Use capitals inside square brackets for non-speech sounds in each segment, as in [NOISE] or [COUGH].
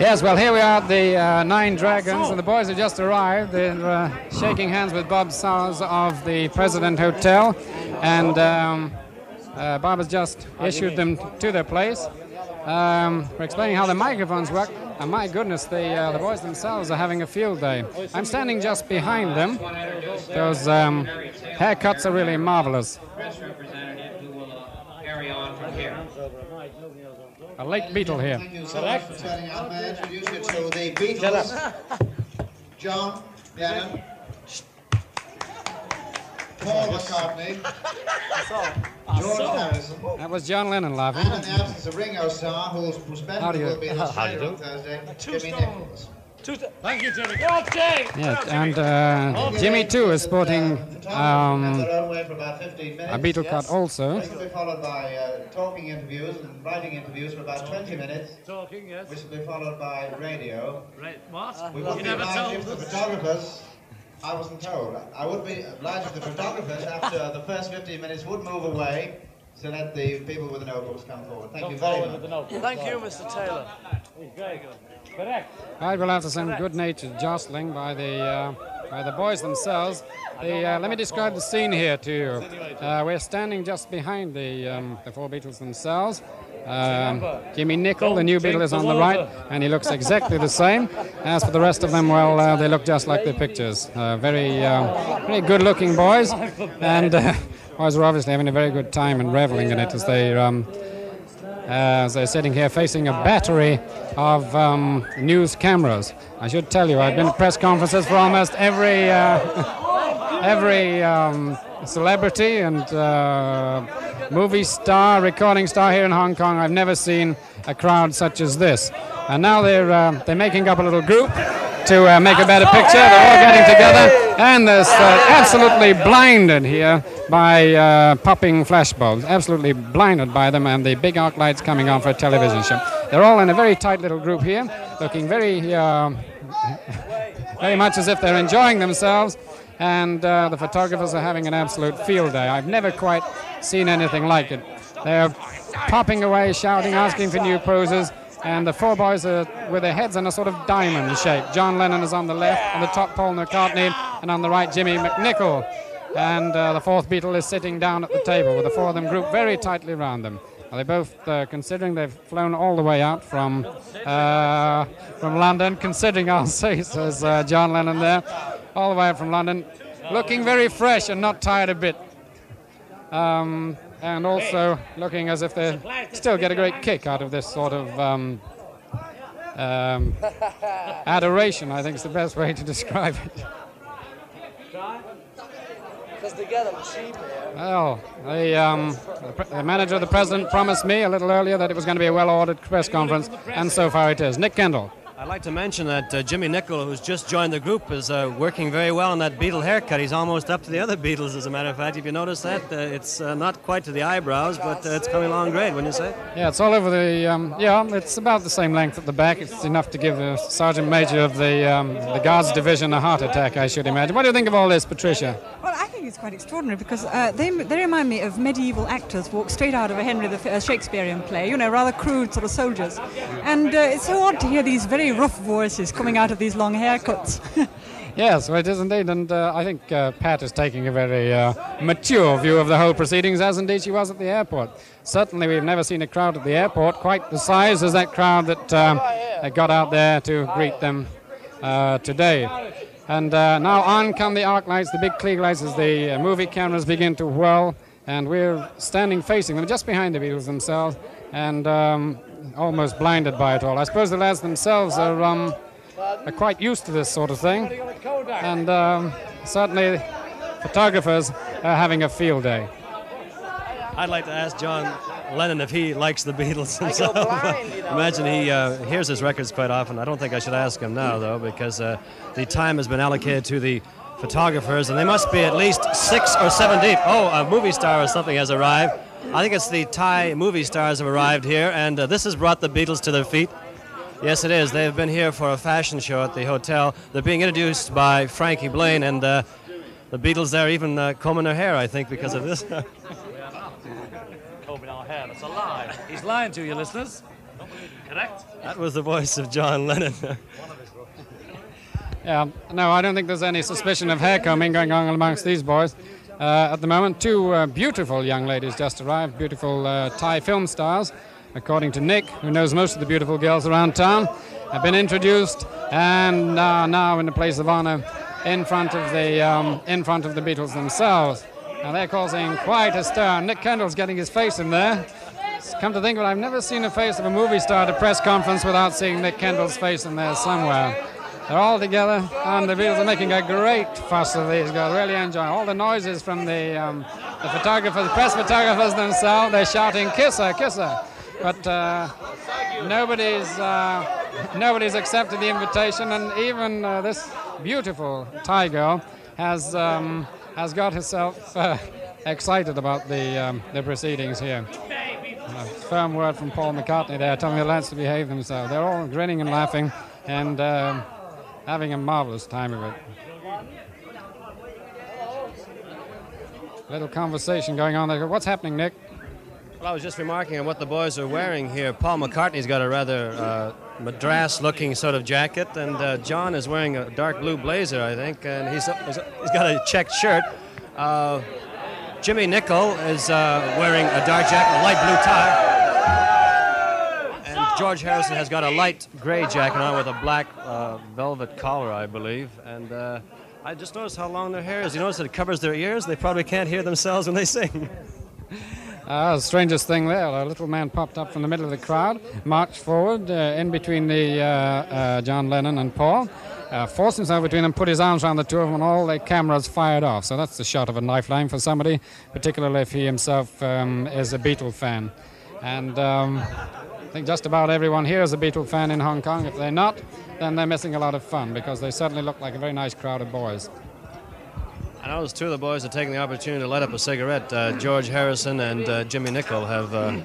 Yes, well, here we are at the uh, Nine Dragons, and the boys have just arrived. They're uh, shaking hands with Bob Sowers of the President Hotel, and um, uh, Bob has just issued them to their place. Um, we're explaining how the microphones work, and my goodness, the, uh, the boys themselves are having a field day. I'm standing just behind them. Those um, haircuts are really marvelous. Press representative who will carry on from here. A late Beatle here. Thank you so much for turning up. May I introduce you to the Beatles? John Lennon. Paul McCartney. George Harrison. That was John Lennon laughing. And in the absence of Ringo Starr, who's How do you- will be in how do you Australia do? on Thursday, Jimmy Nichols. Thank you, Jimmy. Go on, Jay. Yes, and uh, Jimmy too is sporting um, Their own way for about 15 minutes. a Beatle cut also. This will be followed by uh, talking interviews and writing interviews for about 20 minutes, Talking, yes. which will be followed by radio. Right, what? We would you be never obliged told if the photographers. I wasn't told. I would be obliged if the photographers, after the first 15 minutes, would move away to let the people with the notebooks come forward. Thank you very much. Thank you, Mr. Taylor. Very good. Correct. Right, we'll have some good-natured jostling by the uh, by the boys themselves. The, uh, let me describe the scene here to you. Uh, we're standing just behind the um, the four Beatles themselves. Um, Jimmy Nicol, the new Beatle, is on the right, and he looks exactly the same. As for the rest of them, well, uh, they look just like the pictures. Uh, very, uh, very good-looking boys, and uh, [LAUGHS] boys are obviously having a very good time and reveling in it as they um, as they're sitting here facing a battery of um, news cameras. I should tell you, I've been at press conferences for almost every uh, [LAUGHS] every um, celebrity and uh, movie star, recording star here in Hong Kong. I've never seen a crowd such as this. And now they're uh, they're making up a little group to uh, make a better picture. They're all getting together, and they're uh, absolutely blinded here by uh, popping flashbulbs. Absolutely blinded by them, and the big arc lights coming on for a television show. They're all in a very tight little group here, looking very, uh, [LAUGHS] very much as if they're enjoying themselves. And uh, the photographers are having an absolute field day. I've never quite seen anything like it. They're popping away, shouting, asking for new poses. And the four boys are with their heads in a sort of diamond shape. John Lennon is on the left, on the top Paul McCartney, and on the right Jimmy McNichol. And uh, the fourth Beatle is sitting down at the table with the four of them grouped very tightly around them. Well, they both, uh, considering they've flown all the way out from uh, from London, considering I'll say, says uh, John Lennon there, all the way from London, looking very fresh and not tired a bit. Um, and also looking as if they still get a great kick out of this sort of um, um, [LAUGHS] adoration, I think is the best way to describe it. Well, the, um, the, the manager of the president promised me a little earlier that it was going to be a well-ordered press conference, and so far it is. Nick Kendall. I'd like to mention that uh, Jimmy Nicol, who's just joined the group, is uh, working very well on that Beatle haircut. He's almost up to the other Beatles, as a matter of fact. If you notice that, uh, it's uh, not quite to the eyebrows, but uh, it's coming along great, wouldn't you say? Yeah, it's all over the. Um, yeah, it's about the same length at the back. It's enough to give the sergeant major of the um, the guards division a heart attack, I should imagine. What do you think of all this, Patricia? Well, I think it's quite extraordinary because uh, they, they remind me of medieval actors walked straight out of a Henry the uh, Shakespearean play, you know, rather crude sort of soldiers. And uh, it's so odd to hear these very rough voices coming out of these long haircuts. [LAUGHS] Yes, well, it is indeed, and uh, I think uh, Pat is taking a very uh, mature view of the whole proceedings, as indeed she was at the airport. Certainly, we've never seen a crowd at the airport quite the size as that crowd that, um, that got out there to greet them uh, today. And uh, now on come the arc lights, the big Klieg lights, as the uh, movie cameras begin to whirl, and we're standing facing them, just behind the Beatles themselves, and um, almost blinded by it all. I suppose the lads themselves are. Um, are quite used to this sort of thing, and um, certainly photographers are having a field day. I'd like to ask John Lennon if he likes the Beatles himself. [LAUGHS] Imagine he uh, hears his records quite often. I don't think I should ask him now, though, because uh, the time has been allocated to the photographers, and they must be at least six or seven deep. Oh, a movie star or something has arrived. I think it's the Thai movie stars have arrived here, and uh, this has brought the Beatles to their feet. Yes, it is. They've been here for a fashion show at the hotel. They're being introduced by Frankie Blaine, and uh, the Beatles there even uh, combing their hair, I think, because of this. [LAUGHS] Combing our hair. That's a lie. He's lying to you, listeners. Correct. That was the voice of John Lennon. [LAUGHS] Yeah, no, I don't think there's any suspicion of hair combing going on amongst these boys. Uh, at the moment, two uh, beautiful young ladies just arrived, beautiful uh, Thai film stars, according to Nick, who knows most of the beautiful girls around town, have been introduced and are now in the place of honor in front of the um, in front of the Beatles themselves. Now they're causing quite a stir. Nick Kendall's getting his face in there. Come to think of it, I've never seen a face of a movie star at a press conference without seeing Nick Kendall's face in there somewhere. They're all together, and the Beatles are making a great fuss of these guys. Really enjoying all the noises from the um, the photographers, the press photographers themselves. They're shouting, "Kiss her, kiss her!" But uh, nobody's uh, nobody's accepted the invitation, and even uh, this beautiful Thai girl has um, has got herself uh, excited about the um, the proceedings here. A firm word from Paul McCartney there, telling the lads to behave themselves. They're all grinning and laughing, and. Having a marvelous time of it. Little conversation going on there. What's happening, Nick? Well, I was just remarking on what the boys are wearing here. Paul McCartney's got a rather uh, madras-looking sort of jacket, and uh, John is wearing a dark blue blazer, I think, and he's, he's, got a checked shirt. Uh, Jimmy Nicol is uh, wearing a dark jacket, a light blue tie. George Harrison has got a light gray jacket on with a black uh, velvet collar, I believe. And uh, I just noticed how long their hair is. You notice that it covers their ears? They probably can't hear themselves when they sing. Uh, [LAUGHS] the strangest thing there, a little man popped up from the middle of the crowd, marched forward uh, in between the uh, uh, John Lennon and Paul, uh, forced himself between them, put his arms around the two of them, and all the cameras fired off. So that's the shot of a lifeline for somebody, particularly if he himself um, is a Beatle fan. And um, I think just about everyone here is a Beatle fan in Hong Kong. If they're not, then they're missing a lot of fun because they certainly look like a very nice crowd of boys. And noticed two of the boys are taking the opportunity to light up a cigarette. Uh, George Harrison and uh, Jimmy Nicol have uh,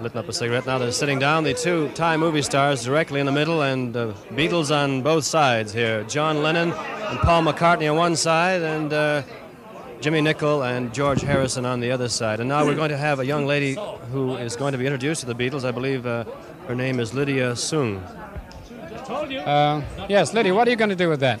lit up a cigarette. Now they're sitting down. The two Thai movie stars directly in the middle, and uh, Beatles on both sides here. John Lennon and Paul McCartney on one side, and uh, Jimmy Nicol and George Harrison on the other side. And now we're going to have a young lady who is going to be introduced to the Beatles. I believe uh, her name is Lydia Soong. Uh, yes, Lydia, what are you going to do with that?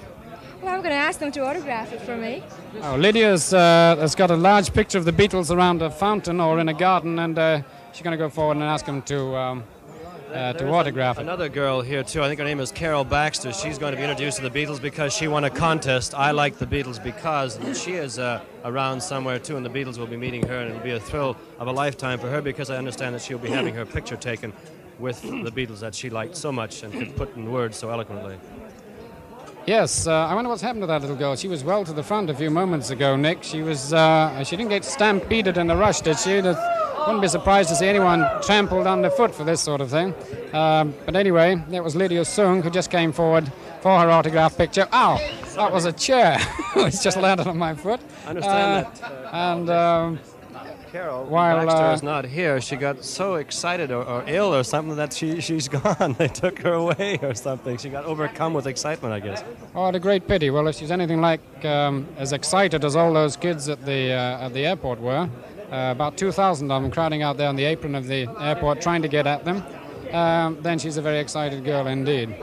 Well, I'm going to ask them to autograph it for me. Oh, Lydia's uh, has got a large picture of the Beatles around a fountain or in a garden, and uh, she's going to go forward and ask them to um, uh, to autograph it. Another girl here too. I think her name is Carol Baxter. She's going to be introduced to the Beatles because she won a contest. I like the Beatles because she is uh, around somewhere too, and the Beatles will be meeting her, and it'll be a thrill of a lifetime for her because I understand that she'll be having her picture taken with the Beatles that she liked so much and could put in words so eloquently. Yes, uh, I wonder what's happened to that little girl. She was well to the front a few moments ago, Nick. She was. Uh, she didn't get stampeded in the rush, did she? The, wouldn't be surprised to see anyone trampled underfoot for this sort of thing. Um, but anyway, that was Lydia Soong who just came forward for her autograph picture. Ow! That was a chair [LAUGHS] which just landed on my foot. I understand uh, that. Uh, and. Um, Carol while Baxter uh, is not here, she got so excited or, or, ill or something that she, she's [LAUGHS] gone. they took her away or something. She got overcome with excitement, I guess. Oh, what a great pity. Well, if she's anything like um, as excited as all those kids at the uh, at the airport were, uh, about 2,000 of them crowding out there on the apron of the airport trying to get at them, um, then she's a very excited girl indeed.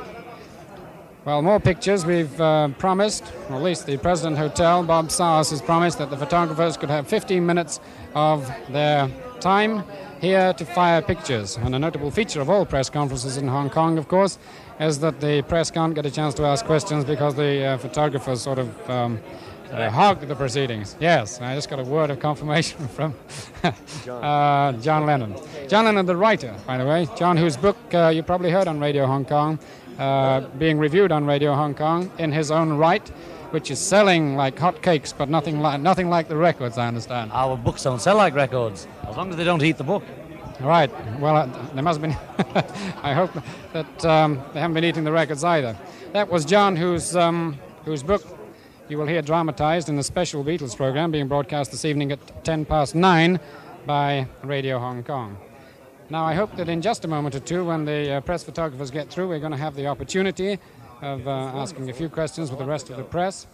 Well, more pictures. We've uh, promised, or at least the President Hotel, Bob Sars, has promised that the photographers could have 15 minutes of their time here to fire pictures. And a notable feature of all press conferences in Hong Kong, of course, is that the press can't get a chance to ask questions because the uh, photographers sort of um, uh, hog the proceedings. Yes, I just got a word of confirmation [LAUGHS] from uh, John Lennon. John Lennon, the writer, by the way. John, whose book uh, you probably heard on Radio Hong Kong, uh, being reviewed on Radio Hong Kong in his own right, which is selling like hotcakes, but nothing like nothing like the records. I understand. Our books don't sell like records, as long as they don't eat the book. Right. Well, uh, there must have been. [LAUGHS] I hope that um, they haven't been eating the records either. That was John, whose um, whose book you will hear dramatized in the special Beatles program being broadcast this evening at 10 past 9 by Radio Hong Kong. Now, I hope that in just a moment or two, when the uh, press photographers get through, we're going to have the opportunity of uh, asking a few questions with the rest of the press.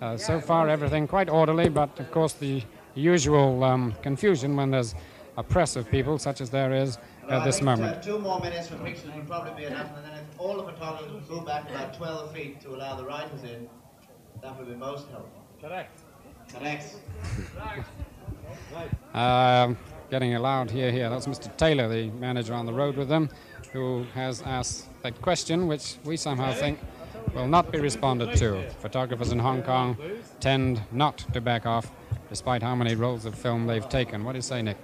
Uh, so far, everything quite orderly, but of course, the usual um, confusion when there's a press of people, such as there is, at this moment. two more minutes for pictures would probably be enough, and then if all the photographers move back about 12 feet to allow the writers in, that would be most helpful. Correct. Correct. Um, getting allowed here, here. That's Mr. Taylor, the manager on the road with them, who has asked that question, which we somehow think will not be responded to. Photographers in Hong Kong tend not to back off, despite how many rolls of film they've taken. What do you say, Nick?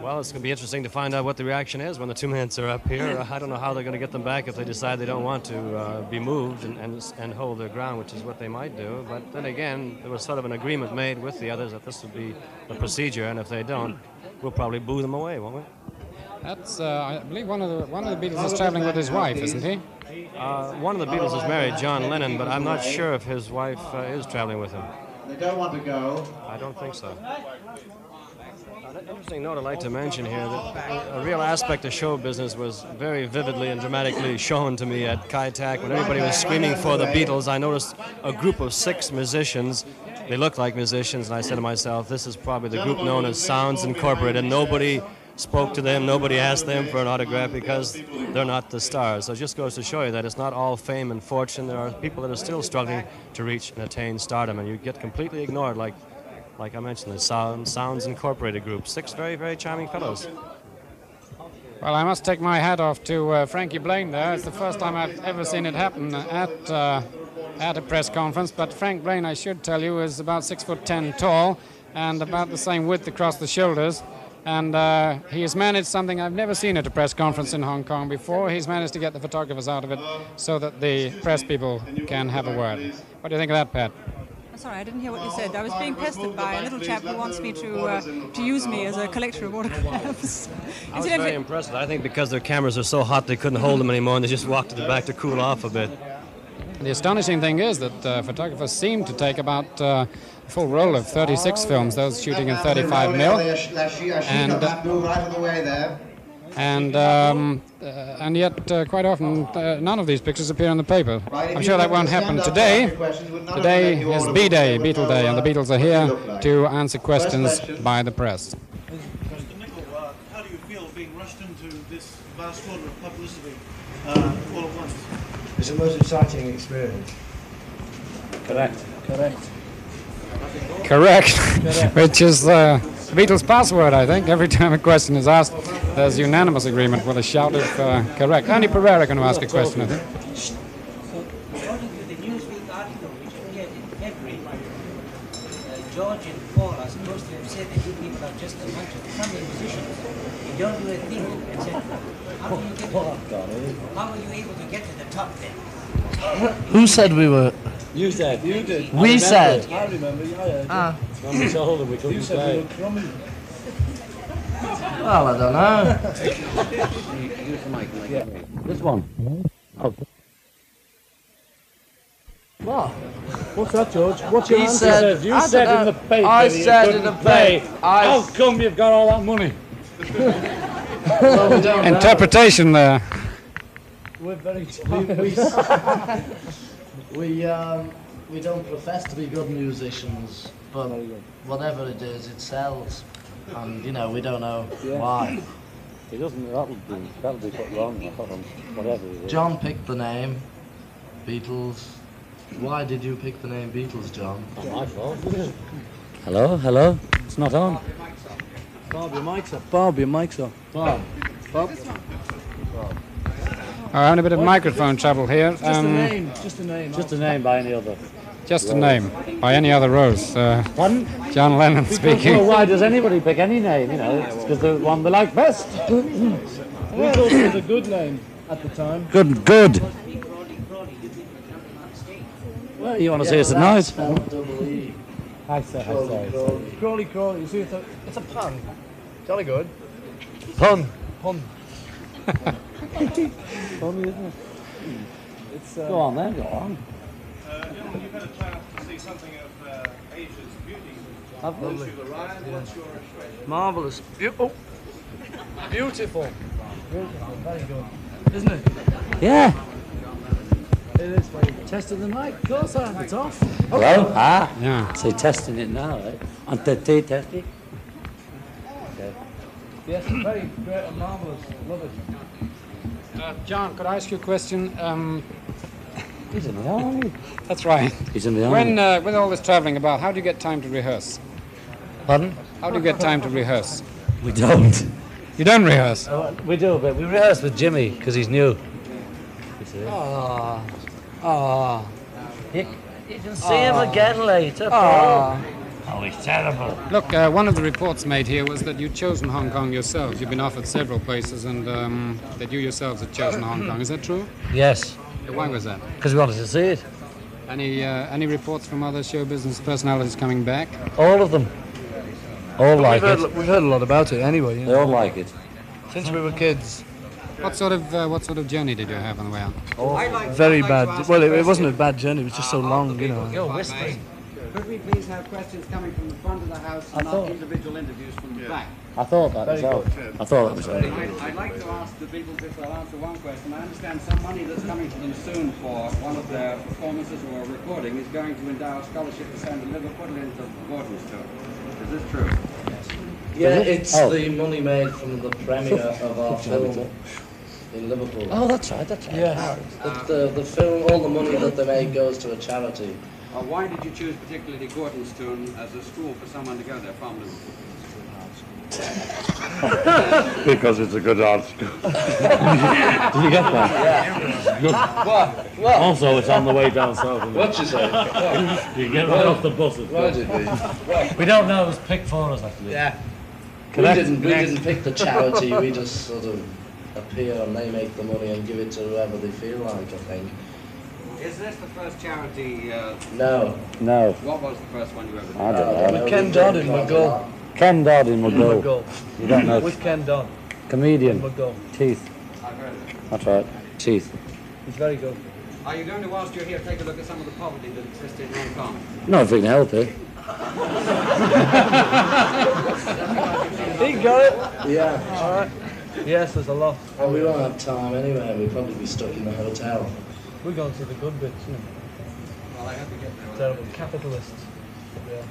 Well, it's going to be interesting to find out what the reaction is when the two minutes are up here. I don't know how they're going to get them back if they decide they don't want to uh, be moved and, and, and hold their ground, which is what they might do. But then again, there was sort of an agreement made with the others that this would be the procedure, and if they don't, we'll probably boo them away, won't we? That's, uh, I believe, one of the one of the Beatles is traveling with his wife, isn't he? Uh, one of the Beatles is married, John Lennon, but I'm not sure if his wife uh, is traveling with him. They don't want to go. I don't think so. Interesting note I'd like to mention here that a real aspect of show business was very vividly and dramatically shown to me at Kai Tak when everybody was screaming for the Beatles. I noticed a group of six musicians. They looked like musicians, and I said to myself, this is probably the group known as Sounds Incorporated. And nobody spoke to them, nobody asked them for an autograph because they're not the stars. So it just goes to show you that it's not all fame and fortune. There are people that are still struggling to reach and attain stardom, and you get completely ignored like like I mentioned, the Sound, Sounds Incorporated group. Six very, very charming fellows. Well, I must take my hat off to uh, Frankie Blaine there. It's the first time I've ever seen it happen at uh, at a press conference. But Frank Blaine, I should tell you, is about six foot ten tall and about the same width across the shoulders. And uh, he has managed something I've never seen at a press conference in Hong Kong before. He's managed to get the photographers out of it so that the press people can have a word. What do you think of that, Pat? Oh, Sorry, I didn't hear what you said. I was being pestered by a little chap who wants me to uh, to use me as a collector of autographs. [LAUGHS] [LAUGHS] I was very impressed. I think because their cameras are so hot they couldn't hold them anymore and they just walked to the back to cool off a bit. The astonishing thing is that uh, photographers seem to take about uh, a full roll of 36 films, those shooting in 35 mil. And, move out of the way there. and um, uh, and yet uh, quite often uh, none of these pictures appear in the paper. I'm sure that won't happen today. Today is B-Day, Beatle Day, and the Beatles are here to answer questions by the press. Mr. Nicol, uh, how do you feel being rushed into this vast order of publicity uh, all at once? It's the most exciting experience. Correct. Correct. Correct, [LAUGHS] which is uh, Beatles' password, I think. Every time a question is asked, there's unanimous agreement with a shout of uh, correct. Only Pereira can ask a question, I think. To George and Paul are supposed to have said that people are just a bunch of musicians. Don't do a thing, to, how were you able to get to the top then? Who said we were? You said. You did. We I said. I remember. Yeah, yeah. Ah. When we told them we couldn't You said play. we were crummy. Well, I don't know. Use the mic. mic. Yeah. This one. Oh. What? What's that, George? What's your He answer? said- You I said don't in the know. paper I said in the play. paper- I How come you've got all that money? [LAUGHS] Well, we don't know. Interpretation there. We're very We, [LAUGHS] we, we, um, we don't profess to be good musicians, but whatever it is, it sells. And, you know, we don't know Yeah. why. [LAUGHS] He doesn't. That'll be. That'll be put wrong. Whatever it is. John picked the name, Beatles. Why did you pick the name Beatles, John? Not my fault. Hello, hello. It's not on. Bob, your mic's up. Bob, your mic's up. Bob. Bob. I'm having a bit of microphone trouble here. Just a Um, name. Just a name. Just a name by any other. Just a name, by any other rose. Uh, Pardon? John Lennon speaking. Well, why does anybody pick any name? You know, it's because the one they like best. we thought it was a good name at the time. Good, good. Well, you want to say it's a nice? Double E. I say, I say. Crawley, crawley. You see, it's a, it's a pun. Jolly good. Pun. Pun. Funny, isn't it? It's, uh, go on then, go on. Uh, gentlemen, you've had a chance to see something of uh, Asia's beauty. Have Once you've what's your impression? Marvellous. Beautiful. Beautiful. Beautiful. Very good. Isn't it? Yeah. It is very good. Testing the mic. Of course I am. It's off. Hello? Ah. Yeah. So you're testing it now, right? On the T testing? Okay. Yes, very great and marvellous. Love it. Uh, John, could I ask you a question? Um, He's in the army. that's right. He's in the army. When, uh, with all this travelling about, how do you get time to rehearse? Pardon? How do you get time to rehearse? We don't. You don't rehearse? Oh, we do, but we rehearse with Jimmy because he's new. Ah. Ah. You, you can see him Ah. again later, Ah. Paul. Oh, he's terrible. Look, uh, one of the reports made here was that you'd chosen Hong Kong yourselves. You've been offered several places, and um, that you yourselves had chosen Hong Kong. Is that true? Yes, Why was that? because we wanted to see it. Any uh, any reports from other show business personalities coming back? All of them. All like we've, heard, it. we've heard a lot about it anyway. You They know. all like it. Since we were kids. What sort of uh, what sort of journey did you have on the way out? Very bad. Well, it, it wasn't a bad journey. It was just so long, you know. You're whispering. Could we please have questions coming from the front of the house, I thought- individual interviews from the back? I thought that Very was good. out. I thought that was out. I'd, I'd like to ask the Beatles if they'll answer one question. I understand some money that's coming to them soon for one of their performances or a recording is going to endow a scholarship to send to Liverpool into Gordon's tour. Is this true? Yes. Yeah, Is it? it's Oh. the money made from the premiere [LAUGHS] of our film in Liverpool. Oh, that's right, that's right. Yeah. The, the, uh, the film, all the money that they make goes to a charity. Uh, why did you choose particularly Gordon's tune as a school for someone to go there from [LAUGHS] Because it's a good art school. [LAUGHS] Did you get that? Good. What? What? Also, it's on the way down south. isn't it? What you say? [LAUGHS] You get right off the bus. it's Why did we? We don't know. It was picked for us, actually. Yeah. We didn't, we didn't pick the charity, we just sort of appear and they make the money and give it to whoever they feel like, I think. Is this the first charity? Uh, No. No. what was the first one you ever did? I don't know. With Ken Dodd in McGull. Ken Dodd in McGill. McGull. You don't know. With Ken Dodd. Comedian. McGull. Teeth. I've heard of it. That's right. Teeth. He's very good. Are you going to, whilst you're here, take a look at some of the poverty that exists in Hong Kong? No, if we can help it. He got it. Yeah. All right. Yes, there's a lot. Well, we won't have time anyway, we'll probably be stuck in the hotel. We're going to the good bits, you know. Well, I hope you get there. Terrible capitalists. Yeah.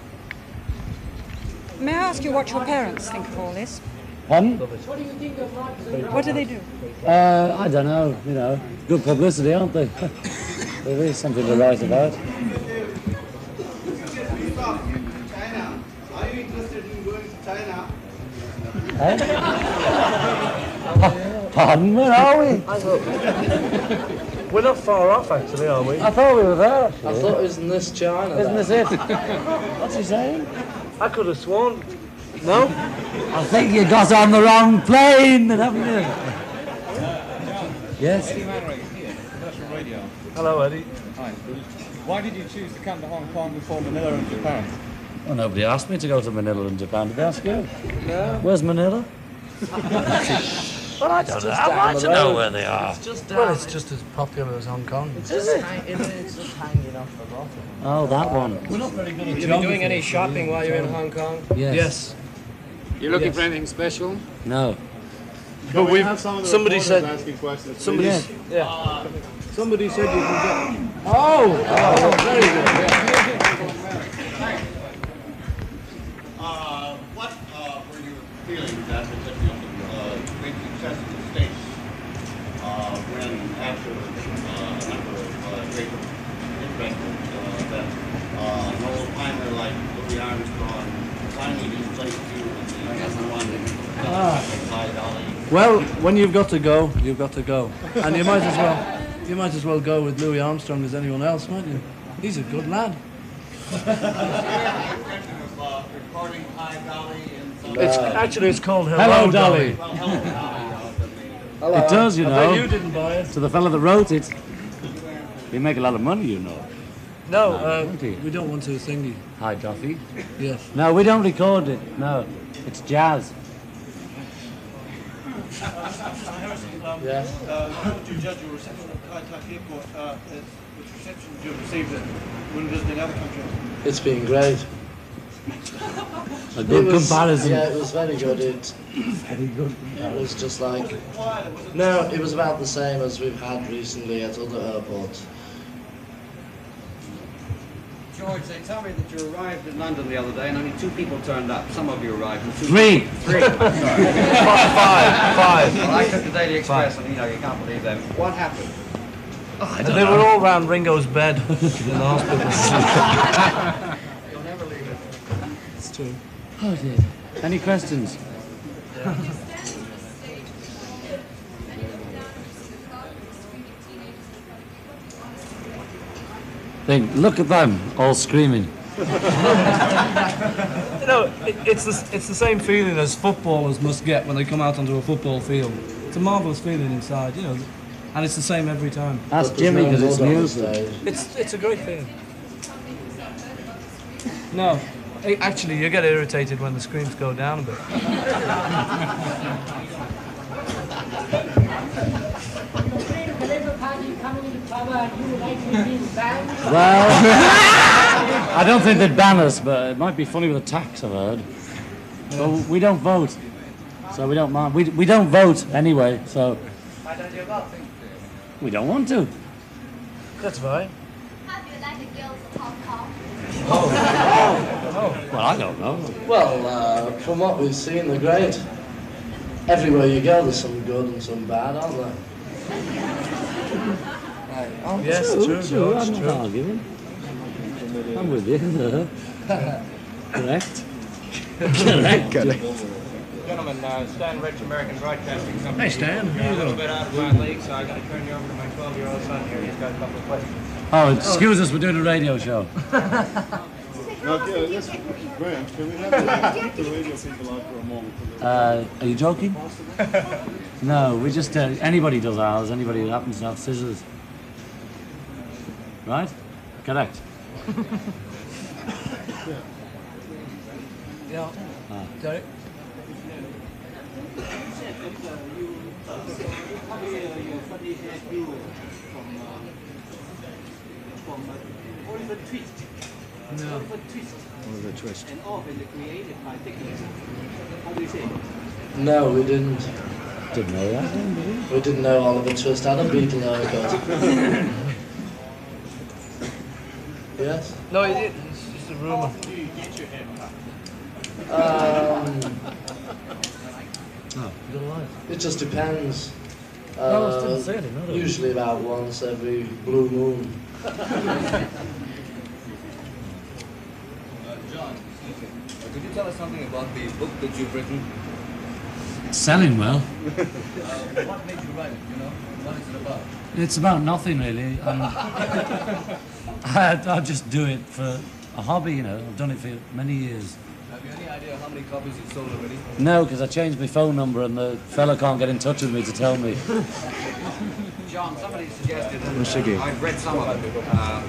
May I ask you what your parents think of all this? Pardon? Love it. What do they do? Uh, I don't know. You know, good publicity, aren't they? [LAUGHS] there is something to write about. China. Are you interested in going to China? Pardon? Where are we? We're not far off, actually, are we? I thought we were there. I Actually. thought, isn't this China? Isn't then? this it? [LAUGHS] What's he saying? I could have sworn. No? I think you got on the wrong plane, then, haven't you? Yes. Hello, Eddie. Hi. Why did you choose to come to Hong Kong before Manila and Japan? Well, nobody asked me to go to Manila and Japan. Did they ask you? No. Where's Manila? [LAUGHS] Well, I don't know. I'd like to know where they are. It's just down. Well, it's just as popular as Hong Kong. It's just, hang- it's just hanging off the bottom. Oh, that one. We're not very good at You been doing any shopping while you're in Hong Kong? Yes. Yes. You looking Yes. for anything special? No. But we have some of the somebody said asking questions. somebody Yes. yeah. Somebody said you can get Oh! Oh, very good. Uh, what uh, were your feelings after such a uh, great success in the States uh, when after uh, a number of uh, great investors uh, that uh, an old timer like Louis Armstrong finally replaced you with the number one Ah. Well, when you've got to go, you've got to go, and you might as well, you might as well go with Louis Armstrong as anyone else, might you? He's a good lad. of recording High Dolly in some It's actually it's called Hello, Hello, Dolly. Well, hello, Dolly. It does, you I know. bet you didn't buy it. To the fella that wrote it. You make a lot of money, you know. No, No, uh, we don't want to thingy. Hi, Duffy. Yes. No, we don't record it. No. It's jazz. Yes. Uh, how would you judge your reception of Kai Tak Airport, uh, as- which reception you received when visiting other countries? It's been great. [LAUGHS] A It good was- comparison. Yeah, it was very good. It, Very good. it was just like. No, it was about the same as we've had recently at other airports. George, they tell me that you arrived in London the other day and only two people turned up. Some of you arrived. And two Three. Three. [LAUGHS] Sorry. Five, five. Well, I took the Daily Express and, you know, you can't believe them. What happened? And they were all round Ringo's bed in [LAUGHS] the hospital. You'll never leave it. It's true. Oh dear. Any questions? Think, look at them, all screaming. [LAUGHS] you know, it, it's the it's the same feeling as footballers must get when they come out onto a football field. It's a marvelous feeling inside, you know, and it's the same every time. Ask Jimmy because it's news. It's it's a great feeling. No, eh, actually, you get irritated when the screams go down a bit. Well, [LAUGHS] I don't think they'd ban us, but it might be funny with a tax, I've heard. But we don't vote, so we don't mind. We, we don't vote anyway, so Why don't you go? we don't want to. That's fine. Well, I don't know. Well, uh, from what we've seen, they're great. Everywhere you go, there's some good and some bad, aren't there? Yes, true, true, true. I'm true. not arguing. I'm with you. [LAUGHS] Correct. Correct. Correct. Gentlemen, uh, Stan Rich, American Broadcasting Company. Hey, Stan. Uh, Here you a little bit out of my league, so I got to turn you over to my 12-year-old son here. He's got a couple of questions. Oh, excuse us, we're doing a radio show. [LAUGHS] Okay, let's, Graham, can we have the, [LAUGHS] the radio people out for a moment? Uh, are you joking? [LAUGHS] No, we just, uh, anybody does ours, anybody who happens to have scissors. Right? Correct. [LAUGHS] Yeah. Ah. Derek? No. Oliver Twist. And often created by techniques. How do you say? No, we didn't. Didn't know that did you? We didn't know Oliver Twist had a Beatle haircut. yes? No, he didn't. It's just a rumour. Um, Oh, you don't like it just depends. No, Uh, didn't no. usually about once every blue moon. [LAUGHS] John, could you tell us something about the book that you've written? Selling well. [LAUGHS] Uh, what made you write it, you know? What is it about? It's about nothing really. Um, [LAUGHS] I, I just do it for a hobby, you know. I've done it for many years. Have you any idea how many copies you've sold already? No, because I changed my phone number and the fella can't get in touch with me to tell me. [LAUGHS] John, somebody suggested, and What's the game? uh, I've read some of it. Uh,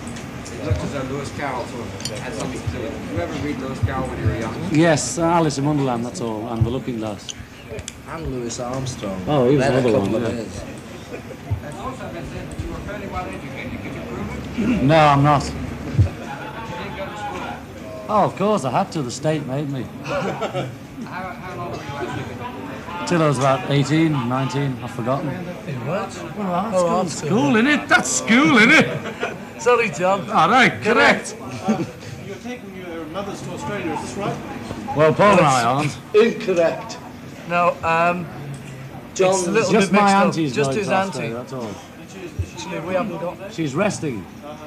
it looked as though Lewis Carroll sort of had something to do with it. Did you ever read Lewis Carroll when you were young? Yes, uh, Alice in Wonderland, that's all, and The Looking Glass. And Louis Armstrong. Oh, he was They're a another one, yeah. his. It's also been said that you were fairly well educated. Could you prove it? No, I'm not. You didn't go to school. Oh, of course, I had to. The state made me. How, how long were you actually? Till I was about 18, 19, I've forgotten. In what? Well, that's Oh, school, art school, school. innit? That's school, innit? [LAUGHS] Sorry, John. All right, correct. [LAUGHS] You're taking your mothers to Australia, is this right? Well, Paul and I aren't. Incorrect. No, um, John's it's a little Just bit my mixed up. auntie's Just his to auntie. That's all. Actually, we haven't got. She's resting. Uh-huh.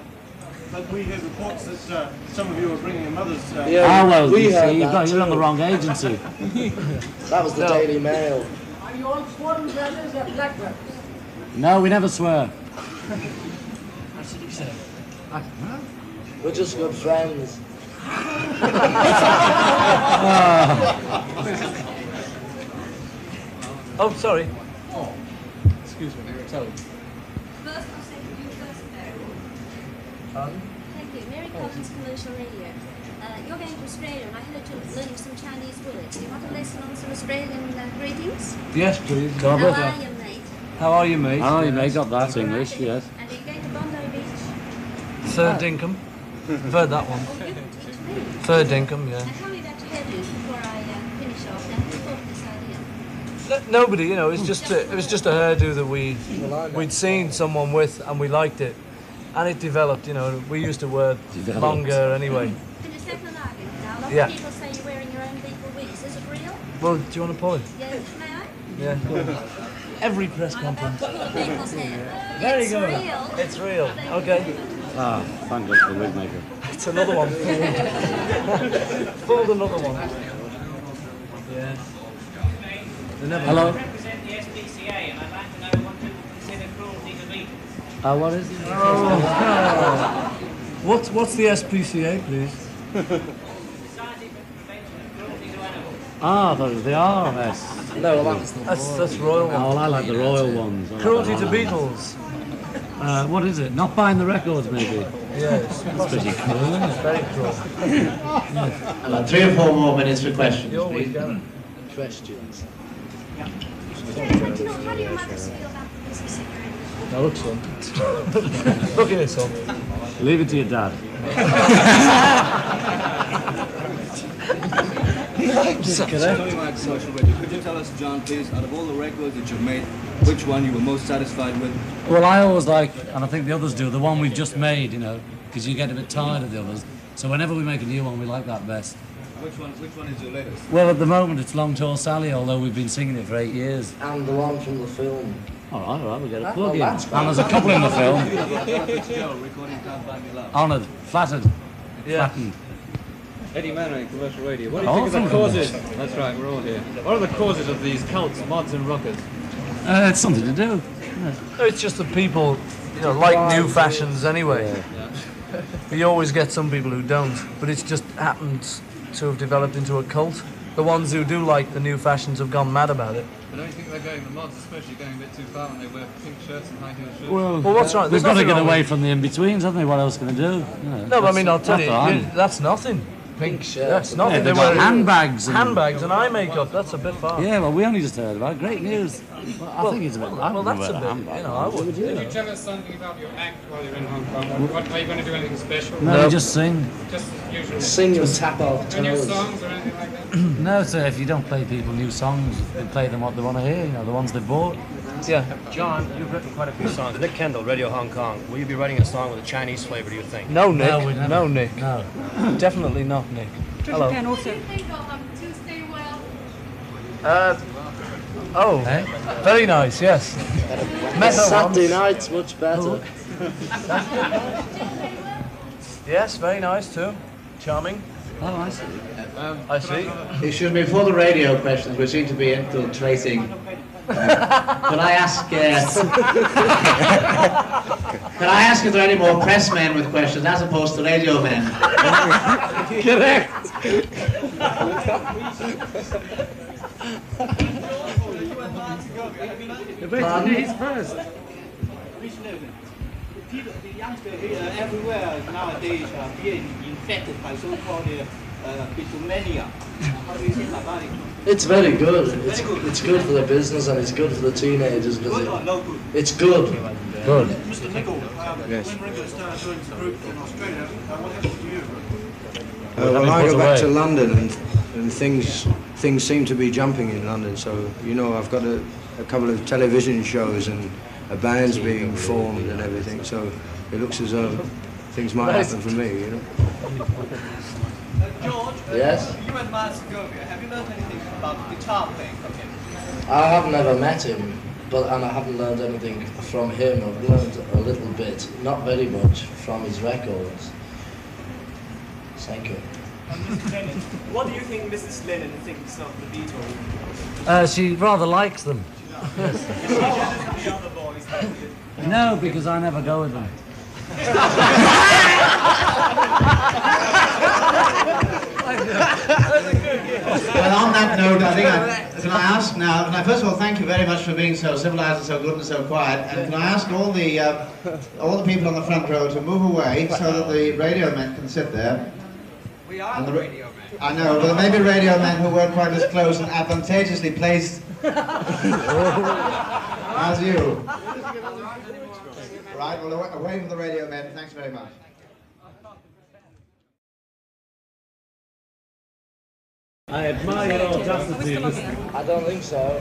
But we heard reports that uh, some of you are bringing your mothers. Uh, Yeah, ah, well, we you see, you've that got, you're on the wrong agency. [LAUGHS] That was the No. Daily Mail. Are you all sworn brothers or blood? No, we never swear. [LAUGHS] We're just good friends. [LAUGHS] Oh, sorry. Excuse me, tell me. First or second, you first Pardon? Thank you. Mary Collins, Commercial Radio. Uh, you're going to Australia and I heard you're learning some Chinese words. Do you want a lesson on some Australian uh, greetings? Yes, please. How are you, mate? How are you, mate? Oh, you may got that English, yes. And are you going to Bondi Beach? Third oh. Dinkum. I've heard that one. Oh, you can teach me. Third Dinkum, yeah. And tell me about your hairdo before I um, finish off. Now, who thought of this idea? No, nobody, you know, it's hmm. just a, it was just a hairdo that we we'd seen someone with and we liked it, and it developed. You know, we used to wear Developed. longer anyway. Can you step along now? A lot Yeah. people say you're wearing your own legal wigs. Is it real? Well, do you want to pull it? Yeah, may I? Yeah. go. Every press conference. Pull the. Very it's good. real. It's real. Okay. Ah, thank God for the wig maker. [LAUGHS] It's another one. Pulled another one. Yeah. Never Hello? represent the SPCA and I'd like to know what people consider cruelty to beetles. Uh, what is it? Oh. What's what's the SPCA, please? Society for Prevention of Cruelty to Animals. Ah, that was the RMS. No, well, that's that's, that's royal one. Oh, well, I like the royal ones. I like Cruelty to royal Beatles. Uh, what is it? Not buying the records, maybe. Yes. That's pretty cool, isn't it? Very cool. Uh, three or four more minutes for questions, You always please. get it. Questions. How do your mothers feel about the business that you're in? Now look, son. look at it, son. Leave it to your dad. [LAUGHS] he likes it. Tony Mac, Social Radio. Could you tell us, John, please, out of all the records that you've made, which one you were most satisfied with? Well, I always like, and I think the others do, the one we've just made, you know, because you get a bit tired of the others. So whenever we make a new one, we like that best. Which one? Which one is your latest? Well, at the moment, it's Long Tall Sally, although we've been singing it for eight years. And the one from the film. All right, all right, we'll get a plug in. well, And there's a couple in the [LAUGHS] film. Fitzgerald recording Can't Buy Me Love. Honoured, flattered, Yeah. flattened. Eddie Manning, commercial radio. What do you Oh, think of the from causes? commercial. That's right, we're all here. What are the causes of these cults, mods, and rockers? Uh, it's something to do. No, It's just that people, you know, like new fashions anyway. You always get some people who don't, but it's just happened to have developed into a cult. The ones who do like the new fashions have gone mad about it. I don't think they're going, the mods especially, going a bit too far when they wear pink shirts and high heel shoes. Well, Well, what's right? We've got to get away with- from the in-betweens, haven't we? What else can I do? You know, No, but I mean, I'll tell you, you- that's nothing. Pink shirt. That's not. Yeah, they they've handbags and- handbags and eye makeup. That's a bit far. Yeah, well, we only just heard about it. Great news. Well, I Well, think it's a bit. well, well, that's wear a bit, handbag. you know, I would. Would Can you? you tell us something about your act while you're in Hong Kong? What, what, are you going to do anything special? No, we just sing. Just usually. Sing and tap our Any new songs or anything like that? [CLEARS THROAT] No, so if you don't play people new songs, they play them what they want to hear. You know, the ones they bought. Yeah. John, you've written quite a few songs. Nick Kendall, Radio Hong Kong. Will you be writing a song with a Chinese flavor, do you think? No, Nick. No, No, we never- Nick. No. Definitely not Nick. George Hello. Japan also. Uh, oh, Eh? very nice. Yes. Met her Saturday once. night's much better. [LAUGHS] Yes, very nice too. Charming. Oh, I see. I see. Excuse me, for the radio questions, we seem to be infiltrating. Uh, [LAUGHS] Could I ask? Uh, [LAUGHS] Can I ask if there are any more press men with questions as opposed to radio men? Correct. Pardon? He's first. People, the youngster here everywhere nowadays are being infected by so-called uh, uh. How do you think about it? It's very good. It's, it's good for the business and it's good for the teenagers Good or no good? it's good. Good. Mr. Nicol, um, Yes. when Ringo started doing the group in Australia, uh, what happened to you? Uh, Well, well, I go back away. to London and, and things things seem to be jumping in London. So you know, I've got a, a couple of television shows and a band's being formed and everything. So it looks as though things might happen for me. You know. George, Yes? you and Miles Segovia, have you learned anything about guitar playing from him? I have never met him, but and I haven't learned anything from him. I've learned a little bit, not very much, from his records. Thank you. Lennon, what do you think Mrs. Lennon thinks of the Beatles? Uh, she rather likes them. Is she jealous of the other boys that did? No, because I never go with them. Well, on that note, I think I, can I ask now? Can I first of all thank you very much for being so civilized and so good and so quiet. And can I ask all the uh, all the people on the front row to move away so that the radio men can sit there? We are the the- radio man. I know, but there may be radio men who weren't quite as close and advantageously placed [LAUGHS] as you. Right, well, away- away from the radio men. Thanks very much. I admire your audacity. I don't think so.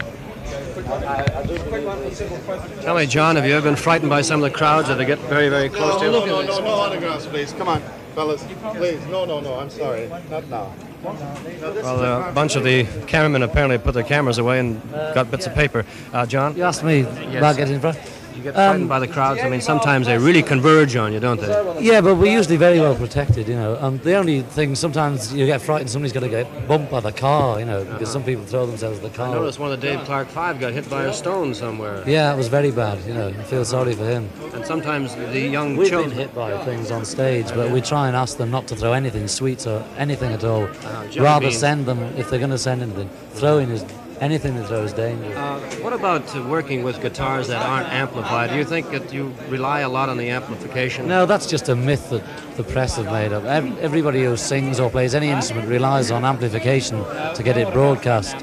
Tell me, John, have you ever been frightened by some of the crowds that they get very, very close No, to no, you? no, no, no autographs, please. Come on, fellas. Please. No, no, no. I'm sorry. Not now. Well, a uh, a bunch of the cameramen apparently put their cameras away and got bits of paper. Uh, John? You asked me about getting in front. You get frightened um, by the crowds. I mean, sometimes they really converge on you, don't they? Yeah, but we're usually very well protected, you know. And the only thing, sometimes you get frightened, somebody's going to get bumped by the car, you know, because some people throw themselves at the car. I noticed one of the Dave Clark Five got hit by a stone somewhere. Yeah, it was very bad, you know. I feel sorry for him. And sometimes the young We've children. been hit by things on stage, but we try and ask them not to throw anything, sweets or anything at all. Uh, jelly Rather send them, if they're going to send anything, throwing is anything they throw is dangerous. Uh, what about uh, working with guitars that aren't amplified? Do you think that you rely a lot on the amplification? No, that's just a myth that the press have made up. Everybody who sings or plays any instrument relies on amplification to get it broadcast.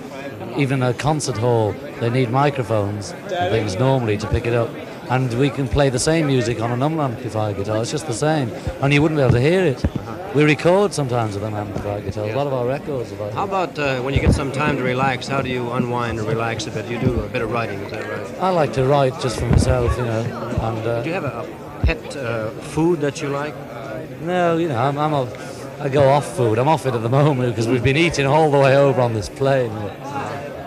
Even a concert hall, they need microphones and things normally to pick it up. And we can play the same music on an unamplified guitar, it's just the same. And you wouldn't be able to hear it. We record sometimes with unamplified guitars. A lot of our records are How about uh, when you get some time to relax? How do you unwind and relax a bit? You do a bit of writing, is that right? I like to write just for myself, you know. And uh, Do you have a, a pet uh, food that you like? No, you know, I'm, I'm a, I go off food. I'm off it at the moment because we've been eating all the way over on this plane.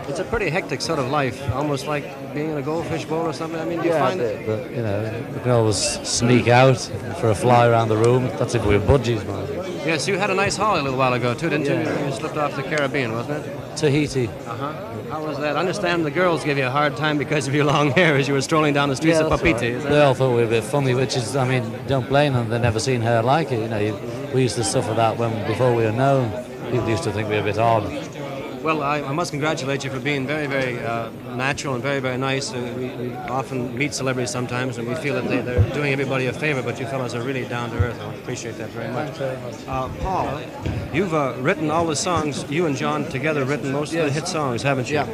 It's a pretty hectic sort of life, almost like being in a goldfish bowl or something. I mean, do you Yeah, find it? But you know, we can always sneak out for a fly around the room. That's if we're budgies, man. Yes, you had a nice holiday a little while ago too, didn't Yeah. you? You slipped off the Caribbean, wasn't it? Tahiti. Uh-huh. How was that? I understand the girls gave you a hard time because of your long [LAUGHS] hair as you were strolling down the streets Yeah, of Papeete. right. They all thought we were a bit funny, which is, I mean, don't blame them. They've never seen hair like it. You know, you, we used to suffer that when before we were known. People used to think we were a bit odd. Well, I, I must congratulate you for being very, very uh, natural and very, very nice. Uh, we, we often meet celebrities sometimes, and we feel that they, they're doing everybody a favor, but you fellows are really down to earth. I appreciate that very much. Very much. Uh, Paul, you've uh, written all the songs, you and John together written most of the hit songs, haven't you? Yeah.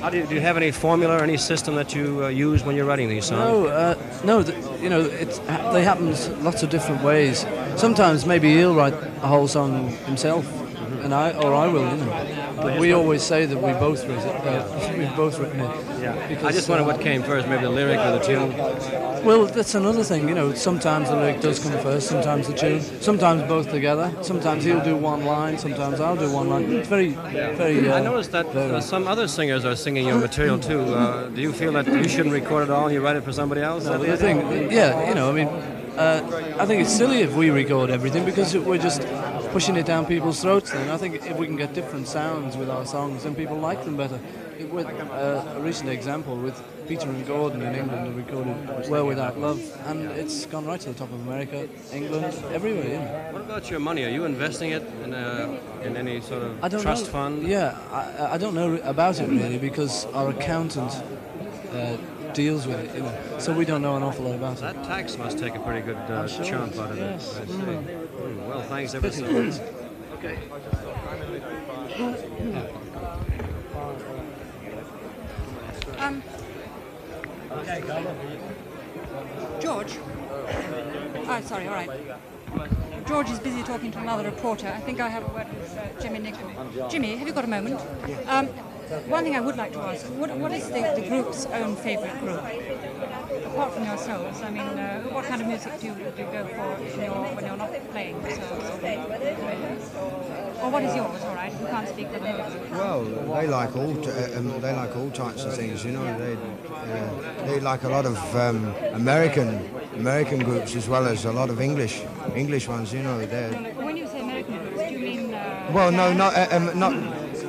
How do you, do you have any formula or any system that you uh, use when you're writing these songs? No, uh, no. Th- you know, it's they happen lots of different ways. Sometimes maybe he'll write a whole song himself, and I or I will. You know. But we always say that we both wrote it. Uh, [LAUGHS] we've both written it. Yeah. I just wonder what came first, maybe the lyric or the tune. Well, that's another thing. You know, sometimes the lyric does come first, sometimes the tune, sometimes both together. Sometimes he'll do one line, sometimes I'll do one line. It's very, very. Uh, I noticed that uh, some other singers are singing your material too. Uh, do you feel that you shouldn't record it all and you write it for somebody else? No, the thing, yeah, you know, I mean, uh, I think it's silly if we record everything because we're just pushing it down people's throats. Then I think if we can get different sounds with our songs, then people like them better. With uh, a recent example with Peter and Gordon in England, who recorded "World Without Love," and it's gone right to the top of America, England, everywhere. Yeah. What about your money? Are you investing it in, a, in any sort of I don't trust know. fund? Yeah, I, I don't know about it really because our accountant uh, deals with it, you know. So we don't know an awful lot about it. That tax must take a pretty good uh, sure chunk out of it. Well, thanks ever so Pity. much. [LAUGHS] Okay. Um, George? Oh, sorry, all right. George is busy talking to another reporter. I think I have a word with uh, Jimmy Nicol. Jimmy, have you got a moment? Um, one thing I would like to ask, what, what is the, the group's own favourite group? Apart from yourselves, I mean, uh, what kind of music do you, do you go for when you're, when you're not playing yourselves? Or what is yours, all right? You can't speak for them. Well, they like all t- uh, um, they like all types of things. You know, they uh, they like a lot of um, American American groups as well as a lot of English English ones. You know, they're When you say American groups, do you mean... Uh, well, no, not uh, um, not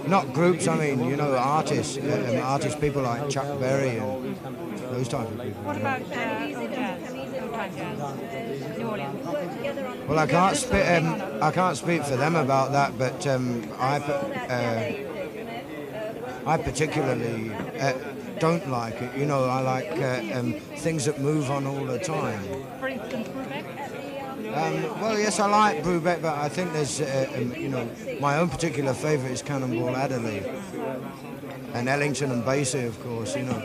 not groups. I mean, you know, artists, um, artists, people like Chuck Berry and those type of people. What about uh, jazz, jazz, New Orleans? Well, I can't speak. Um, I can't speak for them about that, but um, I, uh, I particularly uh, don't like it. You know, I like uh, um, things that move on all the time. For instance, Um, well, yes, I like Brubeck, but I think there's, uh, um, you know, my own particular favourite is Cannonball Adderley, and Ellington and Basie, of course. You know.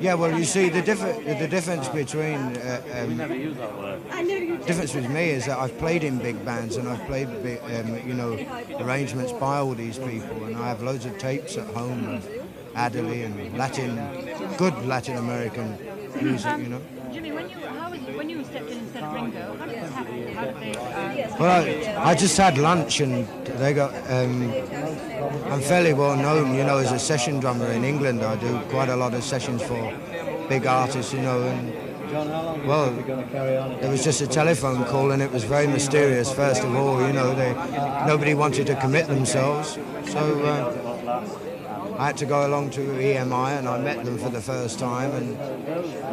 The established. Yeah, well, you see, the, differ- the difference between uh, um, difference with me is that I've played in big bands and I've played, big, um, you know, arrangements by all these people, and I have loads of tapes at home of Adderley and Latin, good Latin American music, you know. Jimmy, when you, how was it, when you stepped in instead of Ringo, how did this happen? How did they, uh, Well, I, I just had lunch and they got. Um, I'm fairly well known, you know, as a session drummer in England. I do quite a lot of sessions for big artists, you know, and well, it was just a telephone call and it was very mysterious. First of all, you know, they nobody wanted to commit themselves, so. Uh, I had to go along to EMI and I met them for the first time and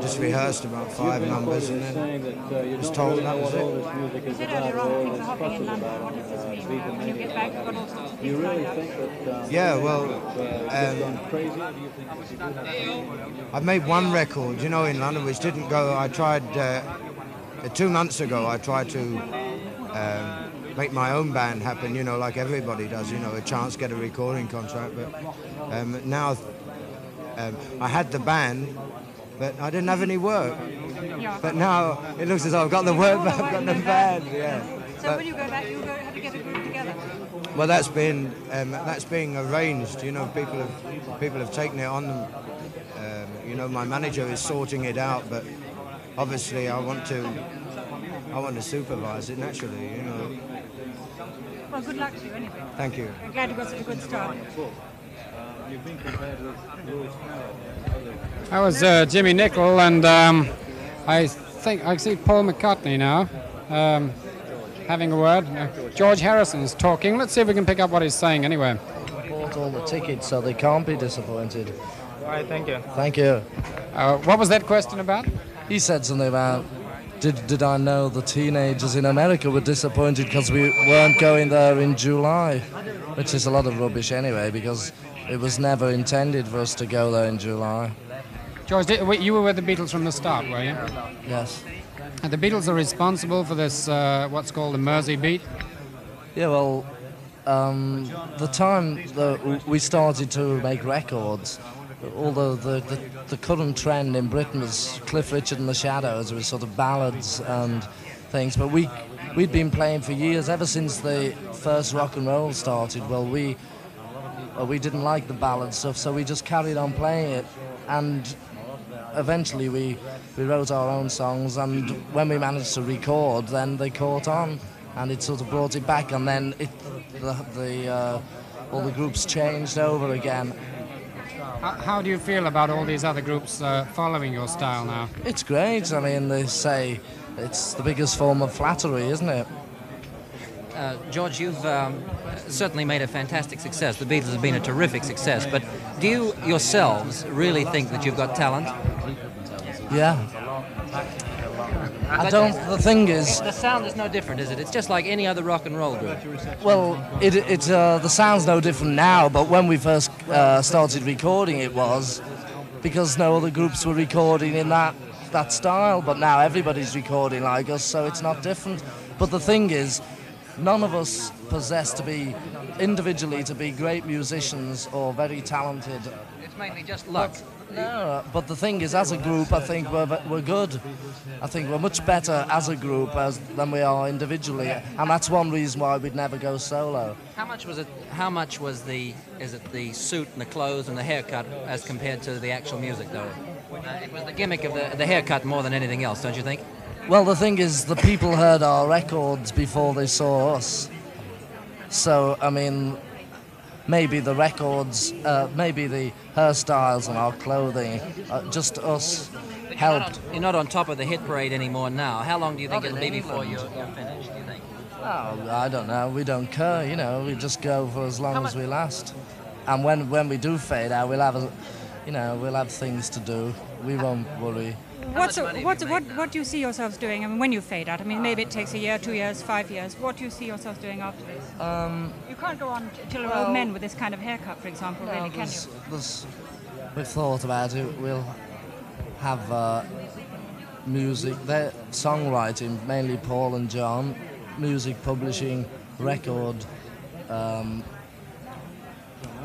just rehearsed about five numbers and then was told that was it. you said earlier on things are happening in London. What does this mean? Uh, when you get back, you've got all sorts of things lined up. Yeah, well, um, I made one record, you know, in London, which didn't go. I tried uh, uh, two months ago. I tried to um, make my own band happen, you know, like everybody does. You know, a chance get a recording contract. But um, now um, I had the band, but I didn't have any work. But now it looks as though I've got the work, but I've got the band. Yeah. So But- when you go back, you go, have to get a group together. well, that's been um, that's being arranged. You know, people have people have taken it on them. Um, you know, my manager is sorting it out, but obviously, I want to I want to supervise it naturally. You know. Well, good luck to you anyway. Thank you. I'm glad you got such a good start. You've been compared with Lewis Carroll. That was uh, Jimmy Nicol, and um, I think I see Paul McCartney now um, having a word. Uh, George Harrison's talking. Let's see if we can pick up what he's saying anyway. Bought all the tickets, so they can't be disappointed. All right, thank you. Thank you. Uh, what was that question about? He said something about did, did I know the teenagers in America were disappointed because we weren't going there in July, which is a lot of rubbish anyway because it was never intended for us to go there in July. George, you were with the Beatles from the start, were you? Yes. And the Beatles are responsible for this, uh, what's called the Mersey beat. Yeah, well, um, the time that we started to make records, although the, the, the current trend in Britain was Cliff Richard and the Shadows, it was sort of ballads and things, but we, we'd been playing for years, ever since the first rock and roll started. Well, we, well, we didn't like the ballad stuff, so we just carried on playing it, and eventually we, we wrote our own songs, and when we managed to record, then they caught on, and it sort of brought it back, and then it, the, the uh, all the groups changed over again. How, how do you feel about all these other groups uh, following your style now? It's great. I mean, they say it's the biggest form of flattery, isn't it? Uh, George, you've um, certainly made a fantastic success. The Beatles have been a terrific success. But do you yourselves really think that you've got talent? Yeah. I don't. The thing is, The sound is no different, is it? It's just like any other rock and roll group. Well, it, it uh, the sound's no different now, but when we first uh, started recording, it was because no other groups were recording in that that style. But now everybody's recording like us, so it's not different. But the thing is, none of us possess to be individually to be great musicians or very talented. It's mainly just luck. No, but the thing is, as a group, I think we're, we're good. I think we're much better as a group as than we are individually, and that's one reason why we'd never go solo. How much was it? How much was the? Is it the suit and the clothes and the haircut as compared to the actual music, though? Uh, it was the gimmick of the, the haircut more than anything else, don't you think? Well, the thing is, the people heard our records before they saw us. So, I mean, maybe the records, uh, maybe the hairstyles and our clothing, uh, just us helped. You're not on top of the hit parade anymore now. How long do you think it'll be before you're, you're finished? Do you think? Oh, I don't know. We don't care, you know. We just go for as long as we last. And when when we do fade out, we'll have, a, you know, we'll have things to do. We won't worry. What's, what, what, what do you see yourselves doing? I mean, when you fade out, I mean, maybe it takes a year, two years, five years. What do you see yourselves doing after this? Um, you can't go on t- till you're well- old men with this kind of haircut, for example, No, really, can there's- you? there's- we've thought about it. We'll have uh, music, they're songwriting, mainly Paul and John, music publishing, record um,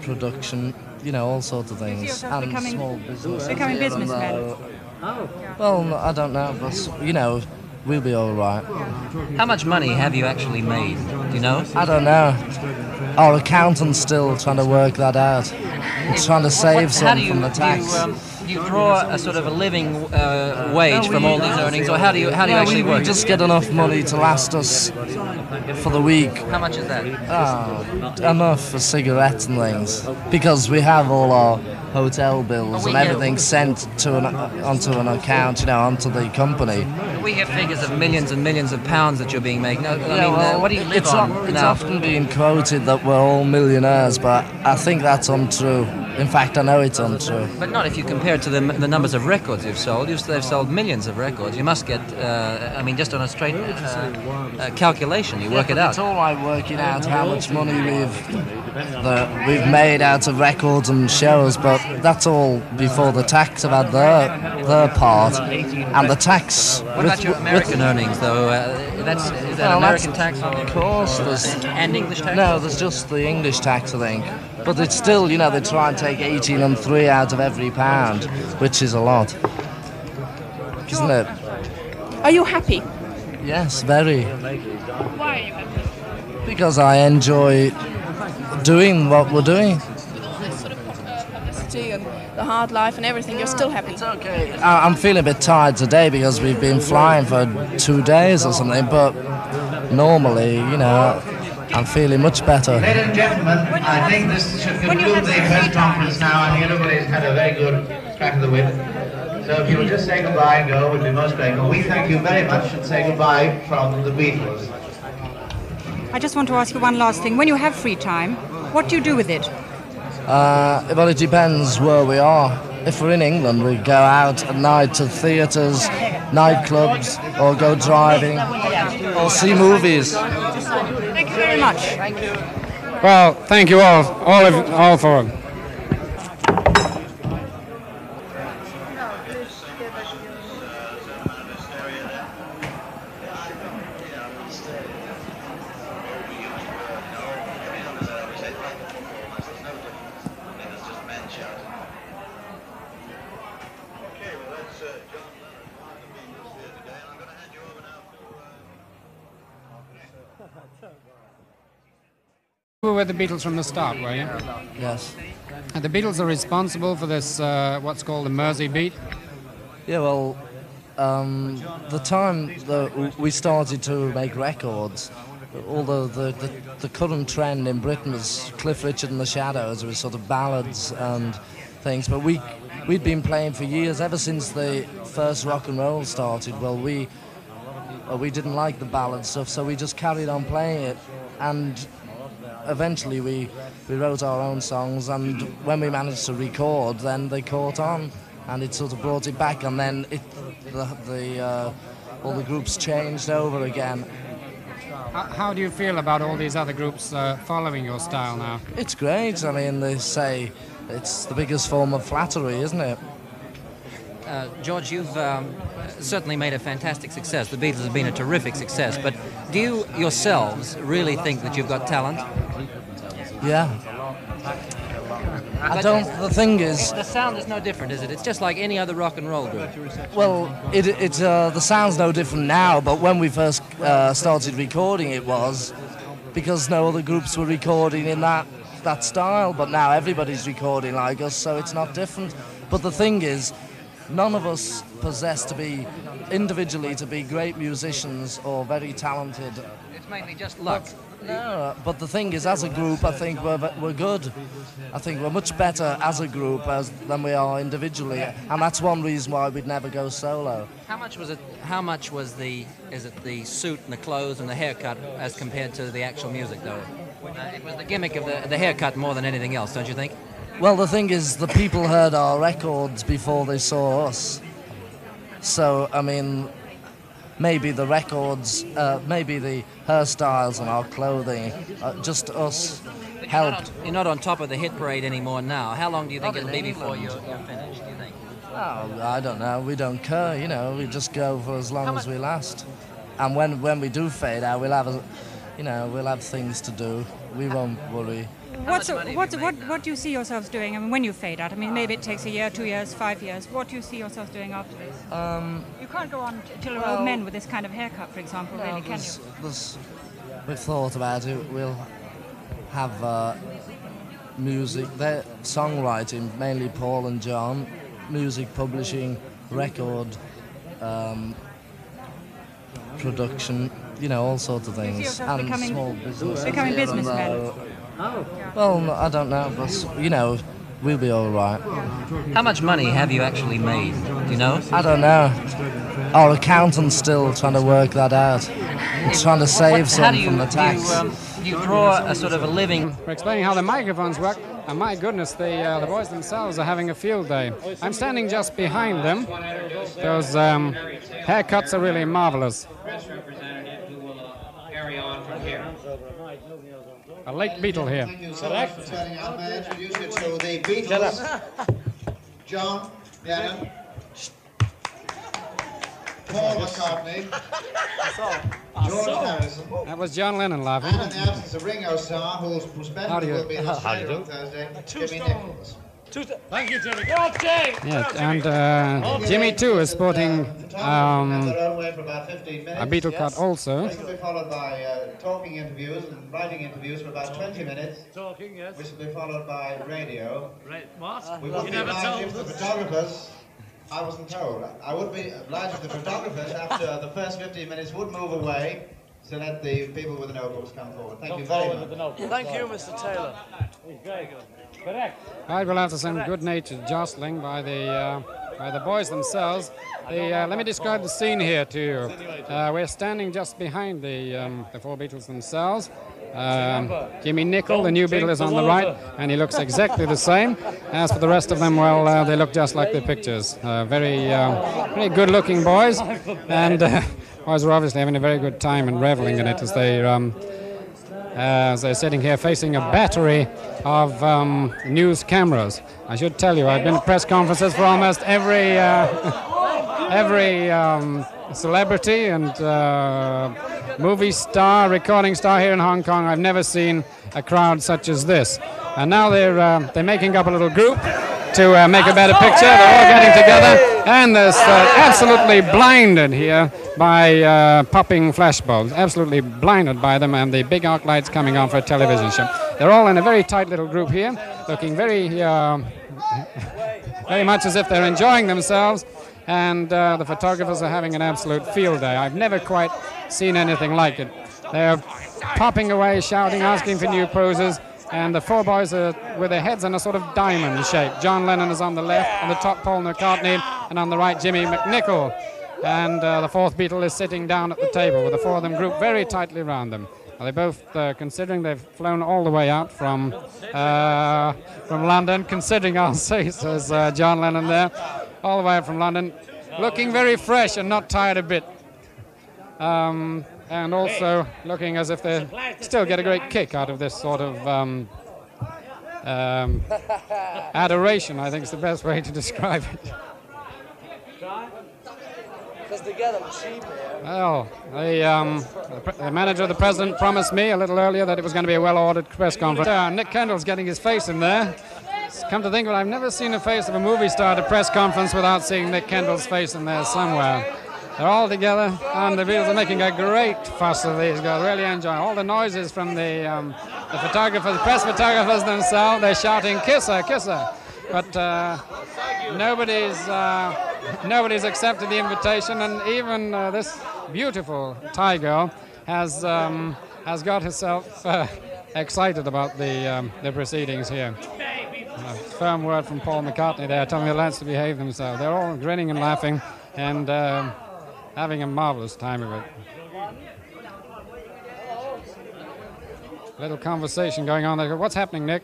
production, you know, all sorts of things. yourself And becoming- small business. becoming here and businessmen? There. Well, I don't know, but, you know, we'll be all right. How much money have you actually made? Do you know? I don't know. Our accountant's still trying to work that out. He's trying to save What- some how do you, from the do tax. you, um, do you draw a sort of a living uh, wage from all these earnings, or how do you how do you No, actually we, work? we just get enough money to last us for the week. How much is that? Ah, enough for cigarettes and things because we have all our hotel bills and everything sent to an onto an account, you know, onto the company. We have figures of millions and millions of pounds that you're being made. No, I Yeah, mean, uh, well, what do you live it's on o- it's often being quoted that we're all millionaires, but I think that's untrue. In fact, I know it's untrue. But not if you compare it to the, the numbers of records you've sold. You've, they've sold millions of records. You must get, uh, I mean, just on a straight uh, uh, calculation, you work Yeah, it out. It's all right working out how much money we've that we've made out of records and shows, but that's all before the tax have had their their part, and the tax. What with- about your with- American earnings, though? Uh, that's, is that Well, American that's- tax? Of course, there's and English tax. No, there's just the English tax, I think. But it's still, you know, they try and take 18 and 3 out of every pound, which is a lot. Isn't it? Are you happy? Yes, very. Why are you happy? Because I enjoy doing what we're doing. This sort of uh, publicity and the hard life and everything, you're still happy. It's okay. I- I'm feeling a bit tired today because we've been flying for two days or something, but normally, you know, I'm feeling much better. Ladies and gentlemen, I think this should conclude the press conference now. I think everybody's had a very good crack of the whip. So if you will just say goodbye and go, we'd be most grateful. We thank you very much and say goodbye from the Beatles. I just want to ask you one last thing. When you have free time, what do you do with it? Uh, well, it depends where we are. If we're in England, we go out at night to theatres, nightclubs, or go driving, or see movies. Thank you very much. Thank you. Well, thank you all, all, of, all for the Beatles from the start, were you? Yes. And the Beatles are responsible for this, uh, what's called the Mersey beat. Yeah, well, um, the time that we started to make records, all the, the, the, the current trend in Britain was Cliff Richard and the Shadows, it was sort of ballads and things. But we, we'd been playing for years, ever since the first rock and roll started. Well, we, well, we didn't like the ballad stuff, so we just carried on playing it. And eventually we, we wrote our own songs, and when we managed to record, then they caught on, and it sort of brought it back, and then it, the, the, uh, all the groups changed over again. How, how do you feel about all these other groups uh, following your style now? It's great. I mean, they say it's the biggest form of flattery, isn't it? Uh, George, you've um, certainly made a fantastic success. The Beatles have been a terrific success, but do you yourselves really think that you've got talent? Yeah. I don't. The thing is, The sound is no different, is it? It's just like any other rock and roll group. Well, it, it uh, the sound's no different now, but when we first uh, started recording, it was because no other groups were recording in that that style. But now everybody's recording like us, so it's not different. But the thing is, none of us possess to be individually to be great musicians or very talented. It's mainly just luck. No, but the thing is, as a group, I think we're, we're good. I think we're much better as a group as, than we are individually, and that's one reason why we'd never go solo. How much was it? How much was the? Is it the suit and the clothes and the haircut as compared to the actual music, though? Uh, it was the gimmick of the the haircut more than anything else, don't you think? Well, the thing is, the people heard our records before they saw us. So, I mean, maybe the records, uh, maybe the hairstyles and our clothing, uh, just us helped. You're not on top of the hit parade anymore now. How long do you think it'll be before you're, you're finished? Do you think? Oh, I don't know. We don't care, you know. We just go for as long as we last. And when, when we do fade out, we'll have a, you know, we'll have things to do. We won't worry. What's what, what, what do you see yourselves doing? I mean, when you fade out, I mean, maybe it takes a year, two years, five years. What do you see yourselves doing after this? Um, you can't go on t- till you're well- old men with this kind of haircut, for example, No, really, can there's- you? there's- we've thought about it. We'll have uh, music, there, songwriting, mainly Paul and John, music publishing, record um, production, you know, all sorts of things, and becoming- small business. becoming here and businessmen? There. Well, I don't know, but you know, we'll be all right. How much money have you actually made? Do you know? I don't know. Our accountant's still trying to work that out. He's trying to save What- some how you, from the do tax. you, um, you draw a sort of a living? We're explaining how the microphones work, and my goodness, the uh, the boys themselves are having a field day. I'm standing just behind them. Those um, haircuts are really marvelous. Press representative who will uh, carry on from here. A late Beatle here. Thank you so much for turning out. May I here. you to the Beatles? John Lennon, Paul McCartney, George Harrison, That was John Lennon laughing. and in the absence of Ringo Starr, whose How do perspective will be in how do you Australia do? on Thursday, Jimmy Nicols. Thank you, Jimmy. Go on, Jay! Yes, and uh, Jimmy too is sporting um, their own way for about 15 minutes. a Beatle cut also. This will be followed by uh, talking interviews and writing interviews for about 20 minutes. Talking, yes. Which will be followed by radio. Right, what? We would you be never obliged told if the photographers. I wasn't told. I would be obliged if the photographers, after the first 15 minutes, would move away so that the people with the notebooks come forward. Thank you very much. Thank you, Mr. Taylor. Very good. Correct. I will have to some good-natured jostling by the uh, by the boys themselves. The, uh, let me describe the scene here to you. Uh, we're standing just behind the um, the four Beatles themselves. Um, Jimmy Nicol, the new Beatle, is on the right, and he looks exactly the same. As for the rest of them, well, uh, they look just like the pictures. Uh, very, uh, very good-looking boys, and uh, [LAUGHS] boys are obviously having a very good time and reveling in it as they um, as they're sitting here facing a battery of um, news cameras. I should tell you, I've been at press conferences for almost every uh, every um, celebrity and uh, movie star, recording star here in Hong Kong. I've never seen a crowd such as this. And now they're uh, they're making up a little group to uh, make a better picture. They're all getting together, and they're uh, absolutely blinded here by uh, popping flashbulbs. Absolutely blinded by them, and the big arc lights coming on for a television show. They're all in a very tight little group here, looking very, uh, [LAUGHS] very much as if they're enjoying themselves. And uh, the photographers are having an absolute field day. I've never quite seen anything like it. They're popping away, shouting, asking for new poses. And the four boys are with their heads in a sort of diamond shape. John Lennon is on the left, on the top Paul McCartney, and on the right Jimmy McNichol. And uh, the fourth Beatle is sitting down at the table with the four of them grouped very tightly around them. Well, they both, uh, considering they've flown all the way out from uh, from London, considering I'll [LAUGHS] say uh, John Lennon there, all the way out from London, looking very fresh and not tired a bit. Um, and also looking as if they still get a great kick out of this sort of um, um, adoration, I think is the best way to describe it. Well, the, um, the, the manager, of the president, promised me a little earlier that it was going to be a well-ordered press conference. Uh, Nick Kendall's getting his face in there. Come to think of it, I've never seen a face of a movie star at a press conference without seeing Nick Kendall's face in there somewhere. They're all together, and the Beatles are making a great fuss of these guys. Really enjoying all the noises from the, um, the photographers, press photographers themselves. They're shouting, "Kiss her, kiss her!" But uh, nobody's uh, nobody's accepted the invitation, and even uh, this beautiful Thai girl has um, has got herself uh, excited about the um, the proceedings here. A firm word from Paul McCartney there, telling the lads to behave themselves. They're all grinning and laughing and um, having a marvelous time of it. Little conversation going on there. What's happening, Nick?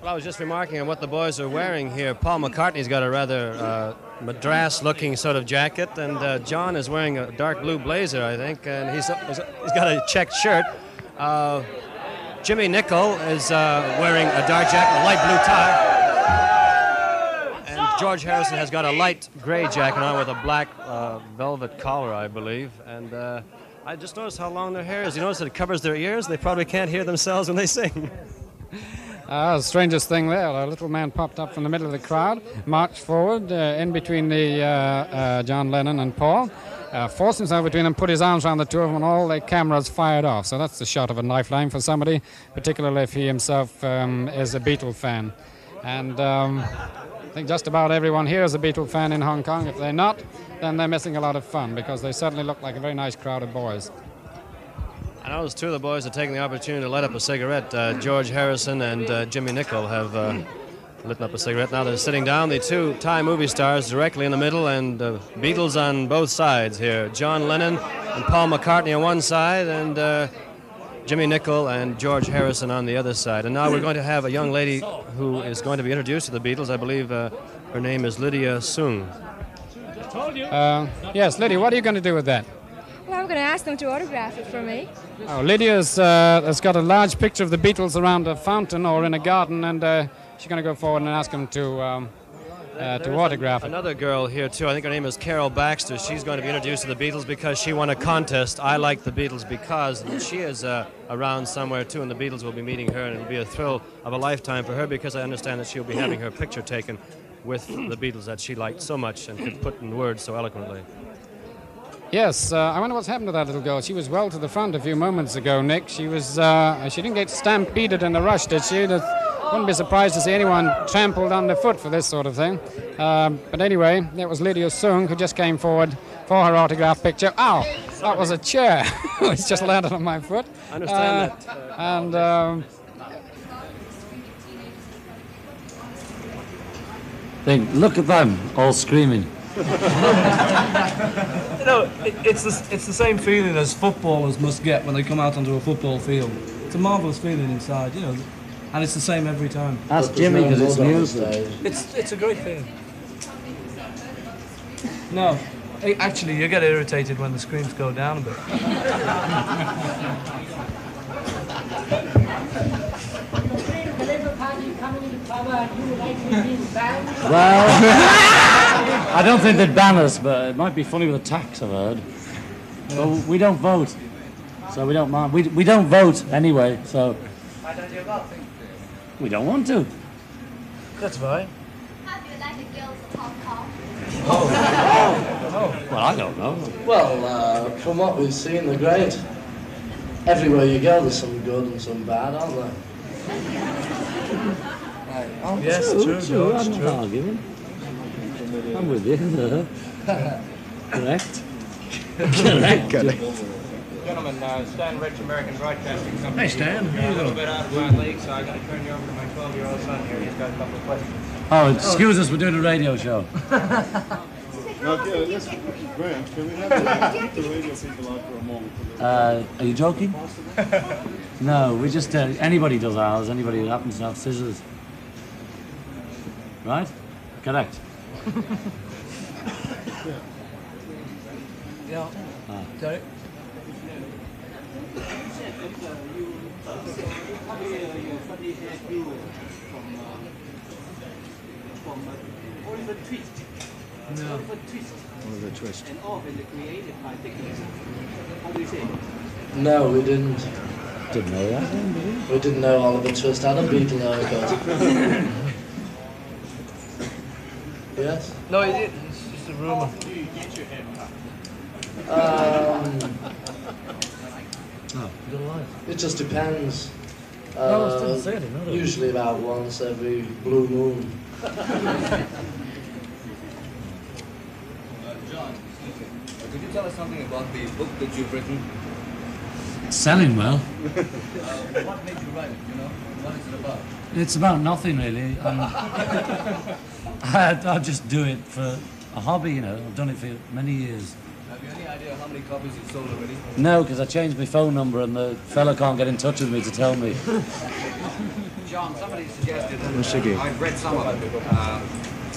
Well, I was just remarking on what the boys are wearing here. Paul McCartney's got a rather uh, madras-looking sort of jacket, and uh, John is wearing a dark blue blazer, I think, and he's he's got a checked shirt. Uh, Jimmy Nicol is uh, wearing a dark jacket, a light blue tie, George Harrison has got a light gray jacket on with a black uh, velvet collar, I believe, and. Uh, I just noticed how long their hair is. You notice that it covers their ears? They probably can't hear themselves when they sing. The [LAUGHS] strangest thing there, a little man popped up from the middle of the crowd, marched forward uh, in between the uh, uh, John Lennon and Paul, uh, forced himself between them, put his arms around the two of them, and all the cameras fired off. So that's the shot of a lifeline for somebody, particularly if he himself um, is a Beatle fan. And um, I think just about everyone here is a Beatle fan in Hong Kong. If they're not, then they're missing a lot of fun because they certainly look like a very nice crowd of boys. I noticed two of the boys are taking the opportunity to light up a cigarette. Uh, George Harrison and uh, Jimmy Nicol have uh, lit up a cigarette. Now they're sitting down. The two Thai movie stars directly in the middle, and uh, Beatles on both sides here. John Lennon and Paul McCartney on one side, and uh, Jimmy Nicol and George Harrison on the other side. And now we're going to have a young lady who is going to be introduced to the Beatles. I believe uh, her name is Lydia Sung. Uh, yes, Lydia, what are you going to do with that? Well, I'm going to ask them to autograph it for me. Oh, Lydia's uh, has got a large picture of the Beatles around a fountain or in a garden, and uh, she's going to go forward and ask them to um, uh, to autograph it. Another girl here too. I think her name is Carol Baxter. She's going to be introduced to the Beatles because she won a contest. I like the Beatles because she is uh, around somewhere too, and the Beatles will be meeting her, and it'll be a thrill of a lifetime for her because I understand that she'll be having her picture taken with the Beatles that she liked so much and could put in words so eloquently. Yes, uh, I wonder what's happened to that little girl. She was well to the front a few moments ago, Nick. She was uh, she didn't get stampeded in the rush, did she? That wouldn't be surprised to see anyone trampled underfoot for this sort of thing. Um, but anyway, that was Lydia Sung who just came forward for her autograph picture. Ow! That was a chair. [LAUGHS] it's just landed on my foot. I understand Uh, that. And um, Think, look at them, all screaming. [LAUGHS] you know, it, it's the, it's the same feeling as footballers must get when they come out onto a football field. It's a marvellous feeling inside, you know, and it's the same every time. Ask Jimmy because it's news. It's it's a great feeling. No, actually, you get irritated when the screams go down a bit. The Labour Party coming into power and you would like to be banned? Well, I don't think they'd ban us, but it might be funny with a tax, I've heard. But we don't vote, so we don't mind. We, we don't vote anyway, so Why don't you vote? We don't want to. That's fine. How do you like the girls of Hong Kong? Well, I don't know. Well, uh, from what we've seen, they're great. Everywhere you go, there's some good and some bad, aren't there? Yes, true, true. George, I'm true. not arguing. I'm with you. [LAUGHS] Correct. Correct. Correct. Gentlemen, uh, Stan Rich, American Broadcasting Company. Hey, Stan. Uh, How you a little doing? bit out of my league, so I got to turn you over to my 12-year-old son here. He's got a couple of questions. Oh, excuse us, we're doing a radio show. Now, yeah, let's, Graham, can we have the, [LAUGHS] the radio people out for a moment? Uh, are you joking? [LAUGHS] No, we just, uh, anybody does ours, anybody who happens to have scissors. Right? Correct. [LAUGHS] Yeah. Ah. Sorry. No. Oliver Twist. And often created by techniques. How do you say? No, we didn't. Didn't know that. We didn't know Oliver Twist had a Beatle haircut. yes? No, it didn't. It's just a rumour. Um, Oh, you don't like it just depends. No, I was Uh, still saying it, no, no. usually about once every blue moon. Uh, John, uh, could you tell us something about the book that you've written? It's selling well. [LAUGHS] Uh, what made you write it, you know? What is it about? It's about nothing really. Um, [LAUGHS] [LAUGHS] I, I just do it for a hobby, you know. I've done it for many years. Have you any idea how many copies you've sold already? No, because I changed my phone number and the fella can't get in touch with me to tell me. [LAUGHS] John, somebody suggested that uh, I've read some of it. Uh,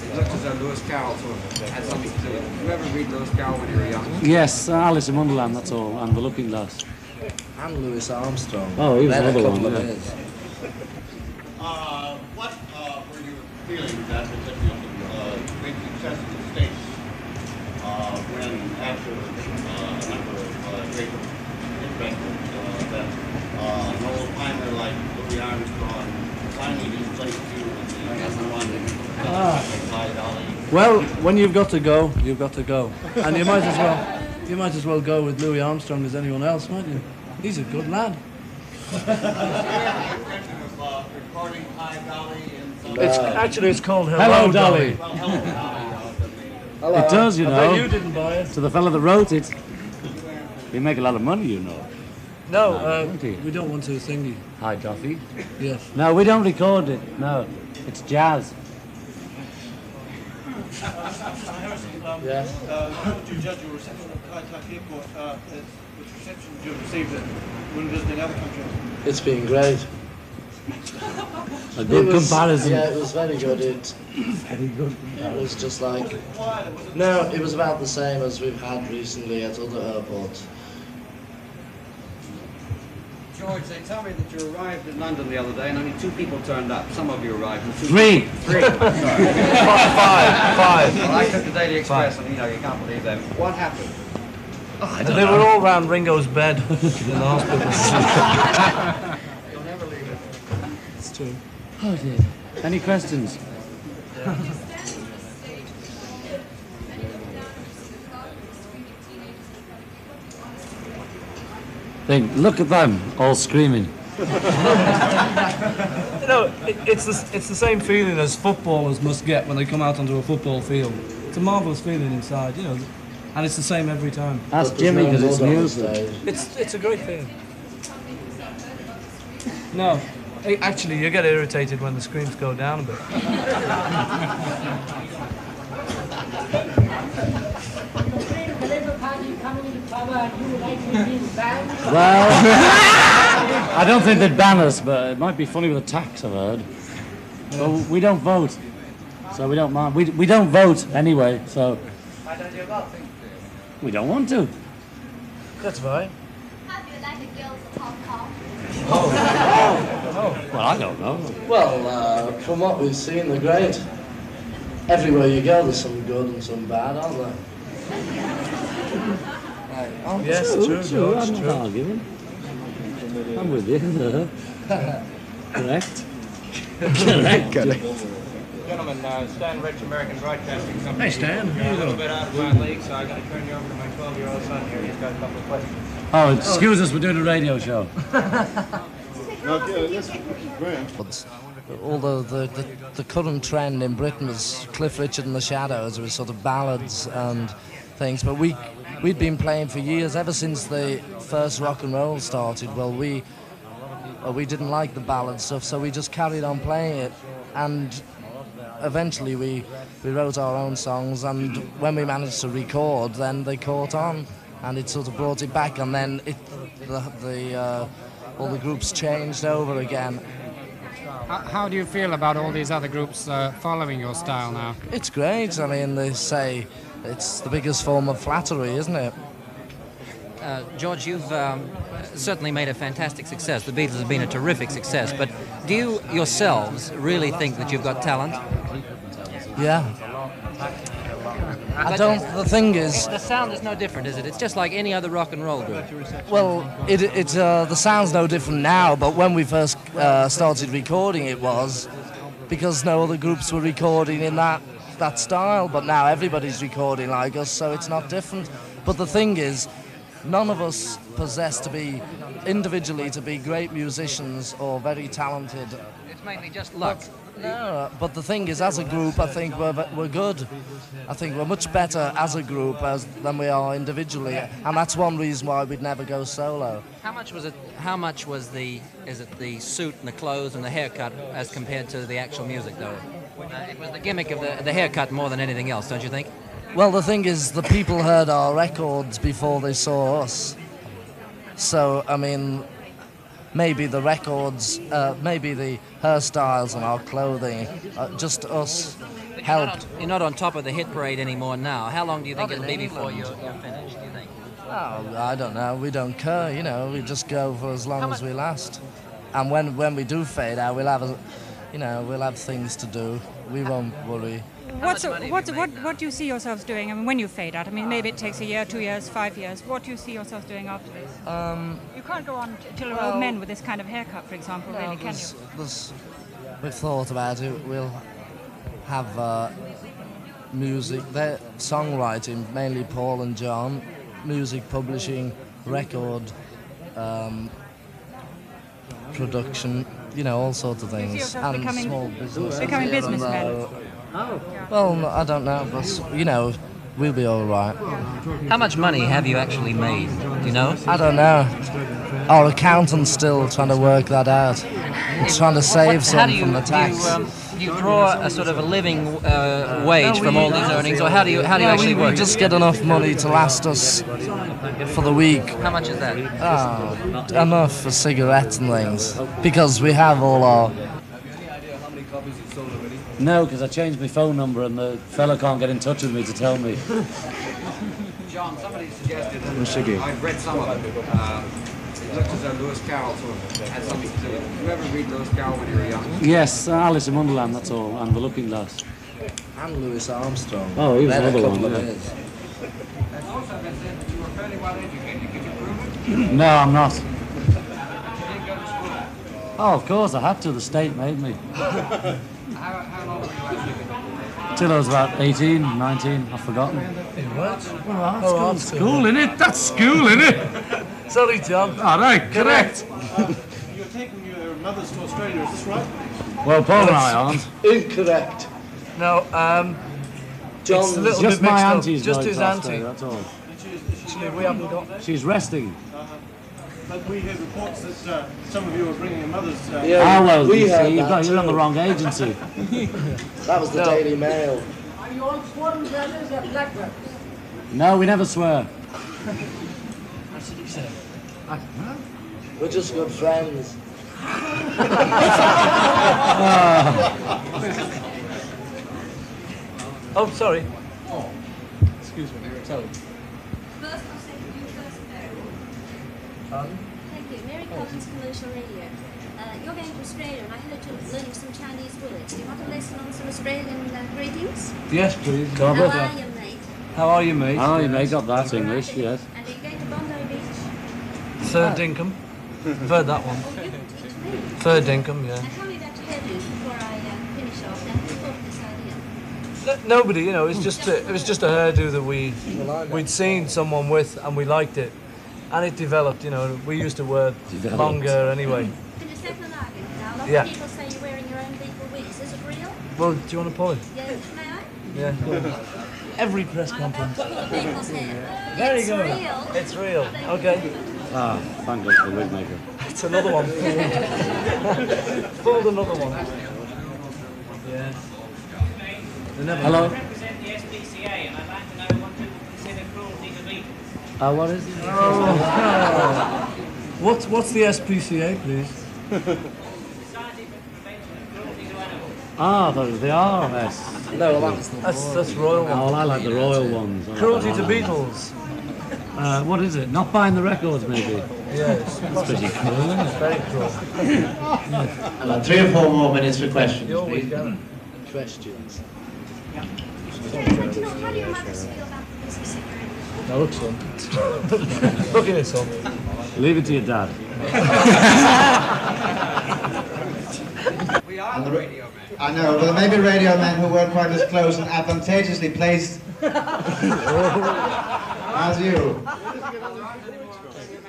it looked as though Lewis Carroll sort of had something to do with it. Did you ever read Lewis Carroll when you were young? Yes, uh, Alice in Wonderland, that's all, and The Looking Glass. And Louis Armstrong. Oh, he was Then a another one, yeah. Uh, what uh, were your feelings after such a uh, great success in the States uh, when after uh, a number of uh, great records uh, that uh, an old timer like Louis Armstrong finally he played two and the one Ah. Well, when you've got to go, you've got to go, and you might as well, you might as well go with Louis Armstrong as anyone else, might you? He's a good lad. Recording High Dolly and It's actually it's called Hello, Hello, Dolly. Well, hello, Dolly. It does, you I know. bet you didn't buy it. To the fellow that wrote it. You make a lot of money, you know. No, No, uh, we don't want to thingy. Hi, Duffy. Yes. No, we don't record it. No, it's jazz. Um, Yeah. Uh, how would you judge your reception at Kai Tak Airport? Uh, which reception did you receive when visiting other countries? It's been great. A [LAUGHS] good It was- comparison. Yeah, it was very good. It Very good. it was just like no, it was about the same as we've had recently at other airports. George, they tell me that you arrived in London the other day and only two people turned up. Some of you arrived and two Three. Three. I'm [LAUGHS] sorry. Five, five. Well, I took the Daily Express and you know, you can't believe them. What happened? And they were all round Ringo's bed [LAUGHS] in the hospital. You'll never leave it. It's true. Oh dear. Any questions? Think, look at them, all screaming. [LAUGHS] you know, it, it's the, it's the same feeling as footballers must get when they come out onto a football field. It's a marvellous feeling inside, you know, and it's the same every time. Ask But there's Jimmy no because it's mud music. It's it's a great feeling. No, a- actually, you get irritated when the screams go down a bit. Well, I don't think they'd ban us, but it might be funny with a tax, I've heard. But we don't vote, so we don't mind. We, we don't vote anyway, so Why don't you go? we don't want to. That's fine. How do you like the girls at Hong Kong? Oh. Well, I don't know. Well, uh, from what we've seen, they're great. Everywhere you go, there's some good and some bad, aren't there? Oh, Yes, true, George, I'm not true. arguing. I'm with you. [LAUGHS] Correct. Correct. Gentlemen, uh, Stan Rich, American Broadcasting Company. Hey, Stan, how You're a little bit out of my league, so I've got to turn you over to my 12-year-old son here. He's got a couple of questions. Oh, excuse us, we're doing a radio show. [LAUGHS] The, the, the, the current trend in Britain was Cliff Richard and the Shadows, it was sort of ballads and things. But we, we'd been playing for years, ever since the first rock and roll started. Well, we, well, we didn't like the ballad stuff, so we just carried on playing it. And eventually we, we wrote our own songs, and when we managed to record, then they caught on, and it sort of brought it back, and then it, the, the, uh, all the groups changed over again. How, how do you feel about all these other groups uh, following your style now? It's great. I mean, they say it's the biggest form of flattery, isn't it? Uh, George, you've um, certainly made a fantastic success. The Beatles have been a terrific success, but do you yourselves really think that you've got talent? Yeah. I don't. The thing is, The sound is no different, is it? It's just like any other rock and roll group. well, it, it uh, the sound's no different now, but when we first uh, started recording, it was because no other groups were recording in that that style. But now everybody's recording like us, so it's not different. But the thing is, none of us possess to be individually to be great musicians or very talented It's mainly just luck. No, but the thing is, as a group, I think we're, we're good. I think we're much better as a group as, than we are individually, and that's one reason why we'd never go solo. How much was it? How much was the? Is it the suit and the clothes and the haircut as compared to the actual music, though? Uh, it was the gimmick of the the haircut more than anything else, don't you think? Well, the thing is, the people heard our records before they saw us. So, I mean, maybe the records, uh, maybe the hairstyles and our clothing, uh, just us helped. You're not on top of the hit parade anymore now. How long do you think it'll be before you're, you're finished? Do you think? Oh, I don't know. We don't care, you know. We just go for as long as we last. And when when we do fade out, we'll have a, you know, we'll have things to do. We won't worry. What's what, what, what do you see yourselves doing? I mean, when you fade out, I mean, maybe it takes a year, two years, five years. What do you see yourselves doing after this? Um, you can't go on till well- old men with this kind of haircut, for example, No, really, can you? there's- we've thought about it. We'll have uh, music, they're songwriting, mainly Paul and John, music publishing, record um, production, you know, all sorts of things, yourself and becoming- small business. becoming here and businessmen? there. Well, I don't know, but you know, we'll be all right. How much money have you actually made? Do you know? I don't know. Our accountant's still trying to work that out. He's trying to save What- some you, from the do tax. you, um, do you draw a sort of a living uh, wage from all these earnings, or how do you how do you actually we, work? we just get enough money to last us for the week. How much is that? Ah, enough for cigarettes and things. Because we have all our. Have you any idea how many copies you've sold already? No, because I changed my phone number and the fella can't get in touch with me to tell me. John, somebody suggested that What's? I've read some of it. Um, it looked as though Lewis Carroll sort of had something to do with it. Did you ever read Lewis Carroll when you were young? Yes, uh, Alice in Wonderland, that's all, and The Looking Glass. And Louis Armstrong. Oh, he was They're a another one, yeah. also been said that you were fairly well educated. Could you prove it? [CLEARS THROAT] No, I'm not. You didn't go to school. Oh, of course, I had to. The state made me. How, how long were you educated? Till I was about 18, 19, I've forgotten. What? Well, Oh, school, art school, innit? That's school, innit? [LAUGHS] Sorry, John. All right, correct. [LAUGHS] You're taking your mothers to Australia, is this right? Well, Paul and I aren't. Incorrect. No, um, John's it's a little Just bit my mixed up. Just his auntie. that's all. Actually, we haven't got. She's resting. Uh-huh. But we heard reports that uh, some of you are bringing your mothers. Uh, ah, well, we you see, you've got, you're on the too. wrong agency. [LAUGHS] That was the No. Daily Mail. Are you all sworn brothers or blood brothers? no, we never swear. We're just good friends. [LAUGHS] [LAUGHS] Oh, sorry. Oh. Excuse me. Sorry. First, I'll say you first, Mary. Thank you. Mary Collins, Commercial Radio. Uh, you're going to Australia, and I heard you're learning some Chinese words. Do you want to listen on some Australian uh, greetings? Yes, please. Go on, How are you, mate? How are you, mate? Oh, you may got that English, yes. And are you going to Bondi Beach? Third Dinkum. I've [LAUGHS] heard that one. Oh, you can teach me. Third Dinkum, yeah. Now tell me about your hairdos before I uh, finish off. Now, who thought of this idea? No- Nobody, you know, it's just a, it was just a hairdo that we we'd seen someone with and we liked it, and it developed. You know, we used the word Developed. longer anyway. Can you settle an argument now? A lot Yeah. of people say you're wearing your own legal wigs. Is it real? Well, do you want to pull it? Yeah, may I? Yeah. go. Every press I'm about conference. to pull a people's hair. Very it's good. real. It's real. Okay. Ah, thank God for the wig maker. It's another one. [LAUGHS] Pulled another one. Yeah. Never Hello? know. represent the SPCA and I'd like to know what people consider cruelty to beetles. Uh, what is it? Oh. [LAUGHS] What's what's the SPCA, please? Society for the Prevention of Cruelty to Animals. Ah, the, the RS. No, that's the That's that's royal one. Oh, I like the royal ones. Like Cruelty to royal ones. Beatles. Uh, what is it? Not buying the records, maybe? Yes. That's pretty cool, isn't it? Very cool. About three or four more minutes for questions, You always please. get questions. How do you, how do your mothers feel about the business that you're in? Now look, son. look at this, son. Leave it to your dad. We are the radio man. I know, but there may be radio men who weren't quite as close and advantageously placed [LAUGHS] as you.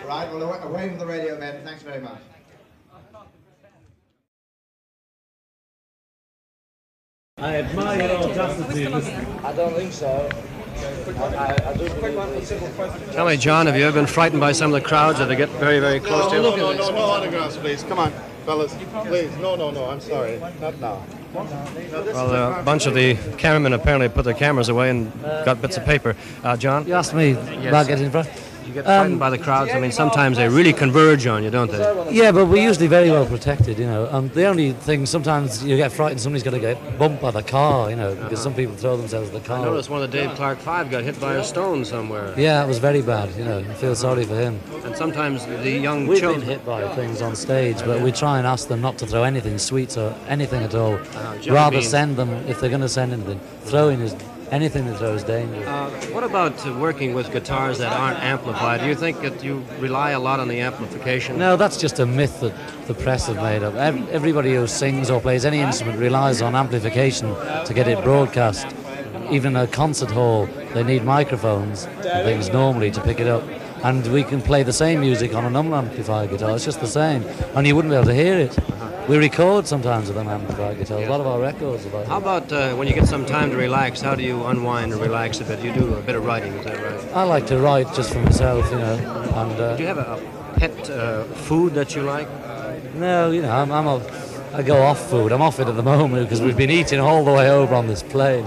Right, well, away- away from the radio men. Thanks very much. I admire your audacity. I don't think so. Tell me, John, have you ever been frightened by some of the crowds that they get very, very close No, to you? no, no, no, no autographs, please. Come on, fellas. Please. No, no, no. I'm sorry. Not now. Well, a bunch of the cameramen apparently put their cameras away and got bits of paper. Uh, John? You asked me about getting in front. Get frightened by the crowds? I mean, sometimes they really converge on you, don't they? Yeah, but we're usually very well protected, you know. And the only thing sometimes you get frightened, somebody's going to get bumped by the car, you know, because some people throw themselves at the car. I noticed one of the Dave Clark Five got hit by a stone somewhere. Yeah, it was very bad, you know. I feel sorry for him. And sometimes the young We've children. been hit by things on stage, but we try and ask them not to throw anything, sweets or anything at all. Ah, jelly Rather beans. send them, if they're going to send anything, throwing is anything they throw is dangerous. Uh, what about uh, working with guitars that aren't amplified? Do you think that you rely a lot on the amplification? No, that's just a myth that the press have made up. Everybody who sings or plays any instrument relies on amplification to get it broadcast. Even a concert hall, they need microphones and things normally to pick it up. And we can play the same music on an unamplified guitar, it's just the same. And you wouldn't be able to hear it. We record sometimes with an amplified guitar. A lot of our records like How about uh, when you get some time to relax? How do you unwind and relax a bit? You do a bit of writing, is that right? I like to write just for myself, you know. And uh, Do you have a, a pet uh, food that you like? No, you know, I'm, I'm a, I go off food. I'm off it at the moment because we've been eating all the way over on this plane.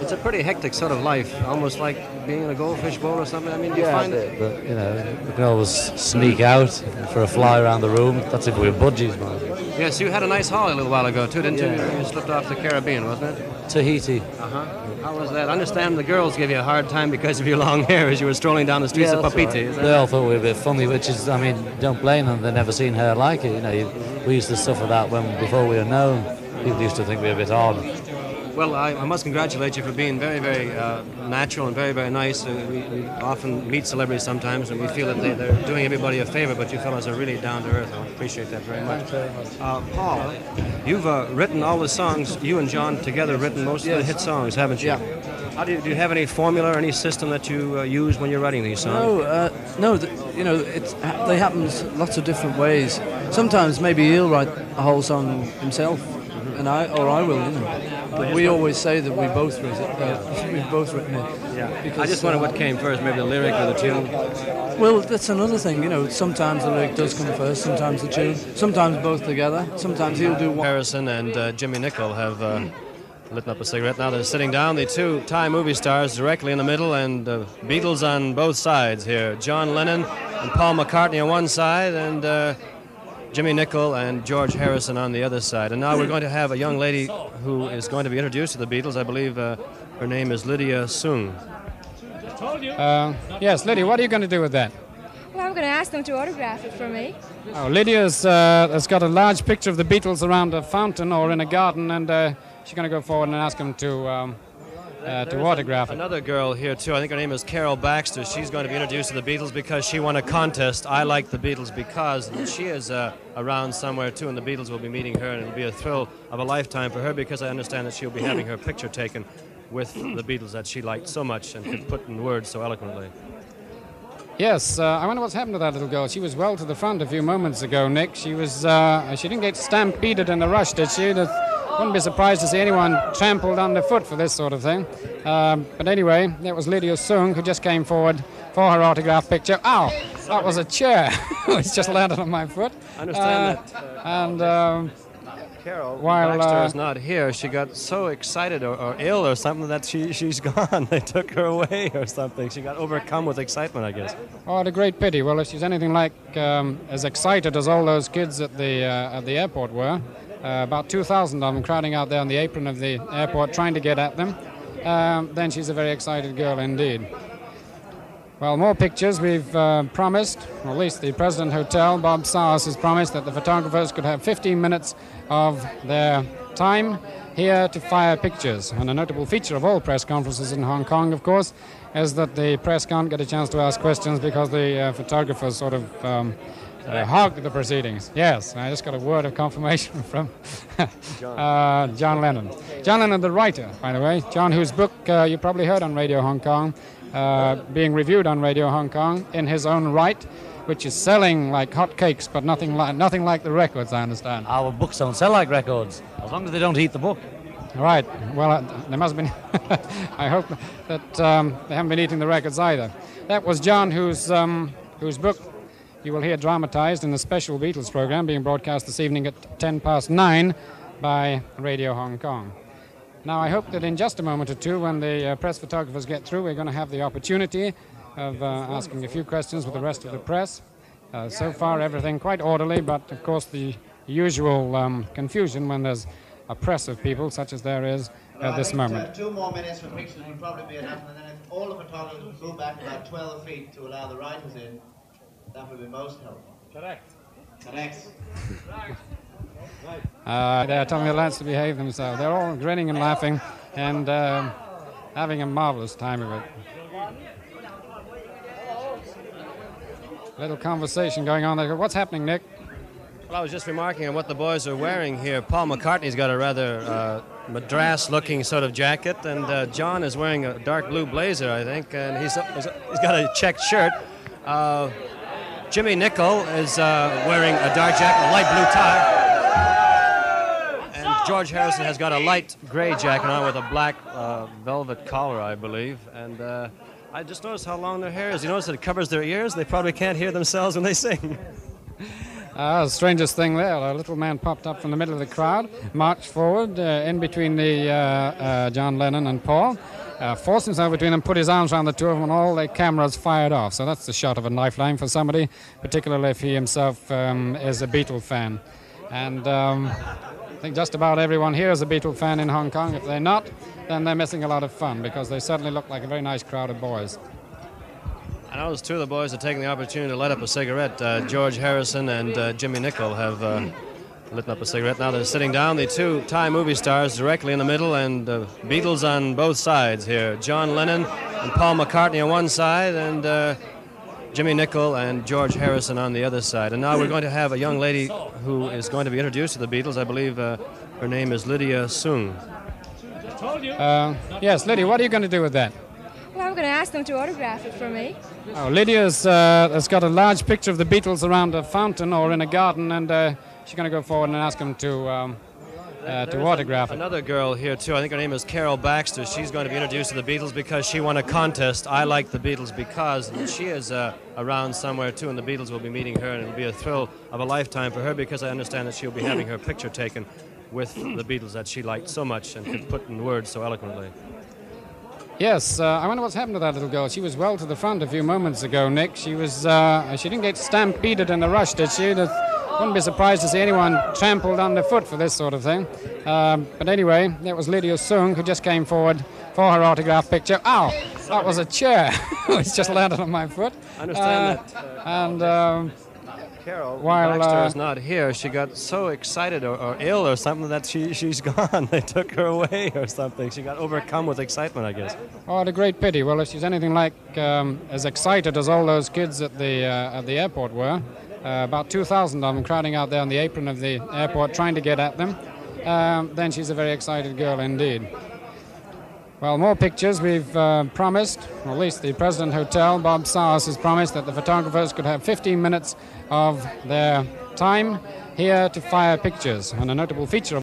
It's a pretty hectic sort of life, almost like being in a goldfish bowl or something. I mean, do you find it? But you know, we can always sneak out for a fly around the room. That's if we're budgies, man. Yes, you had a nice holiday a little while ago too, didn't Yeah. you? You slipped off the Caribbean, wasn't it? Tahiti. Uh-huh. How was that? I understand the girls gave you a hard time because of your long [LAUGHS] hair as you were strolling down the streets of that's Papeete. right. They all thought we were a bit funny, which is, I mean, don't blame them. They've never seen hair like it. You know, you, we used to suffer that when before we were known. People used to think we were a bit odd. Well, I, I must congratulate you for being very, very uh, natural and very, very nice. Uh, we, we often meet celebrities sometimes, and we feel that they, they're doing everybody a favor, but you fellows are really down to earth. I appreciate that very much. Uh, Paul, you've uh, written all the songs, you and John together written most of the hit songs, haven't you? Yeah. How do you, do you have any formula or any system that you uh, use when you're writing these songs? No, uh, no. Th- you know, it's they happen lots of different ways. Sometimes maybe he'll write a whole song himself, and I or I will. You know. But we always say that we both wrote it. Uh, we've both written it. Yeah. I just wonder what came first, maybe the lyric or the tune. Well, that's another thing. You know, sometimes the lyric does come first, sometimes the tune, sometimes both together. Sometimes he'll do one. Harrison and uh, Jimmy Nicol have uh, lit up a cigarette. Now they're sitting down. The two Thai movie stars directly in the middle, and uh, Beatles on both sides here. John Lennon and Paul McCartney on one side, and uh, Jimmy Nicol and George Harrison on the other side. And now we're going to have a young lady who is going to be introduced to the Beatles. I believe uh, her name is Lydia Sung. Uh, yes, Lydia, what are you going to do with that? Well, I'm going to ask them to autograph it for me. Oh, Lydia's uh, has got a large picture of the Beatles around a fountain or in a garden, and uh, she's going to go forward and ask them to um, uh, to autograph it. Another girl here too. I think her name is Carol Baxter. She's going to be introduced to the Beatles because she won a contest. I like the Beatles because she is uh, around somewhere too, and the Beatles will be meeting her, and it'll be a thrill of a lifetime for her because I understand that she'll be having her picture taken with the Beatles that she liked so much and could put in words so eloquently. Yes, uh, I wonder what's happened to that little girl. She was well to the front a few moments ago, Nick. She was uh, she didn't get stampeded in the rush, did she? That- wouldn't be surprised to see anyone trampled underfoot for this sort of thing. Um, but anyway, that was Lydia Sung who just came forward for her autograph picture. Ow! That was a chair. [LAUGHS] it's just landed on my foot. I understand Uh, that. And um, Carol while Baxter uh, is not here. She got so excited or, or ill or something that she, she's [LAUGHS] gone. They took her away or something. She got overcome with excitement, I guess. Oh, what a great pity. Well, if she's anything like um, as excited as all those kids at the uh, at the airport were, uh, about 2,000 of them crowding out there on the apron of the airport trying to get at them, um, then she's a very excited girl indeed. Well, more pictures. We've uh, promised, or at least the President Hotel, Bob Sars, has promised that the photographers could have 15 minutes of their time here to fire pictures. And a notable feature of all press conferences in Hong Kong, of course, is that the press can't get a chance to ask questions because the uh, photographers sort of um, uh, hog the proceedings. Yes, I just got a word of confirmation [LAUGHS] from uh, John Lennon. John Lennon, the writer, by the way. John, whose book uh, you probably heard on Radio Hong Kong, uh, being reviewed on Radio Hong Kong in his own right, which is selling like hotcakes, but nothing like nothing like the records, I understand. Our books don't sell like records, as long as they don't eat the book. Right. Well, uh, there must have been. [LAUGHS] I hope that um, they haven't been eating the records either. That was John, whose um, whose book you will hear dramatized in the special Beatles program being broadcast this evening at 10 past 9 by Radio Hong Kong. Now, I hope that in just a moment or two, when the uh, press photographers get through, we're going to have the opportunity of uh, asking a few questions with the rest of the press. Uh, so far, everything quite orderly, but of course, the usual um, confusion when there's a press of people, such as there is at this moment. uh, two more minutes for pictures would probably be enough, and then if all the photographers would go back about 12 feet to allow the writers in, that would be most helpful. Correct. Correct. Uh, they're telling the lads to behave themselves. They're all grinning and laughing and um, having a marvelous time of it. Little conversation going on there. What's happening, Nick? Well, I was just remarking on what the boys are wearing here. Paul McCartney's got a rather uh, madras-looking sort of jacket, and uh, John is wearing a dark blue blazer, I think, and he's, he's, he's got a checked shirt. Uh, Jimmy Nicol is uh, wearing a dark jacket, a light blue tie. And George Harrison has got a light gray jacket on with a black uh, velvet collar, I believe. And uh, I just noticed how long their hair is. You notice that it covers their ears? They probably can't hear themselves when they sing. [LAUGHS] Ah, the strangest thing there, a little man popped up from the middle of the crowd, marched forward uh, in between the uh, uh, John Lennon and Paul, uh, forced himself between them, put his arms around the two of them, and all the cameras fired off. So that's the shot of a lifeline for somebody, particularly if he himself um, is a Beatle fan. And um, I think just about everyone here is a Beatle fan in Hong Kong. If they're not, then they're missing a lot of fun because they certainly look like a very nice crowd of boys. I noticed two of the boys are taking the opportunity to light up a cigarette. Uh, George Harrison and uh, Jimmy Nicol have uh, lit up a cigarette. Now they're sitting down. The two Thai movie stars directly in the middle, and uh, Beatles on both sides here. John Lennon and Paul McCartney on one side, and uh, Jimmy Nicol and George Harrison on the other side. And now we're going to have a young lady who is going to be introduced to the Beatles. I believe uh, her name is Lydia Sung. Uh, yes, Lydia, what are you going to do with that? Well, I'm going to ask them to autograph it for me. Oh, Lydia's uh, has got a large picture of the Beatles around a fountain or in a garden, and uh, she's going to go forward and ask him to um, uh, to autograph it. Another girl here too. I think her name is Carol Baxter. She's going to be introduced to the Beatles because she won a contest. I like the Beatles because she is uh, around somewhere too, and the Beatles will be meeting her, and it'll be a thrill of a lifetime for her because I understand that she'll be having her picture taken with the Beatles that she liked so much and could put in words so eloquently. Yes, uh, I wonder what's happened to that little girl. She was well to the front a few moments ago, Nick. She was uh, she didn't get stampeded in the rush, did she? That wouldn't be surprised to see anyone trampled underfoot for this sort of thing. Um, but anyway, that was Lydia Sung who just came forward for her autograph picture. Ow! That was a chair. [LAUGHS] it's just landed on my foot. I understand Uh, that. And um, Carol while Baxter uh, is not here. She got so excited or, or ill or something that she, she's [LAUGHS] gone. They took her away or something. She got overcome with excitement, I guess. Oh, what a great pity. Well, if she's anything like um, as excited as all those kids at the uh, at the airport were, uh, about 2,000 of them crowding out there on the apron of the airport trying to get at them, um, then she's a very excited girl indeed. Well, more pictures. We've uh, promised, or at least the President Hotel, Bob Sars, has promised that the photographers could have 15 minutes of their time here to fire pictures. And a notable feature of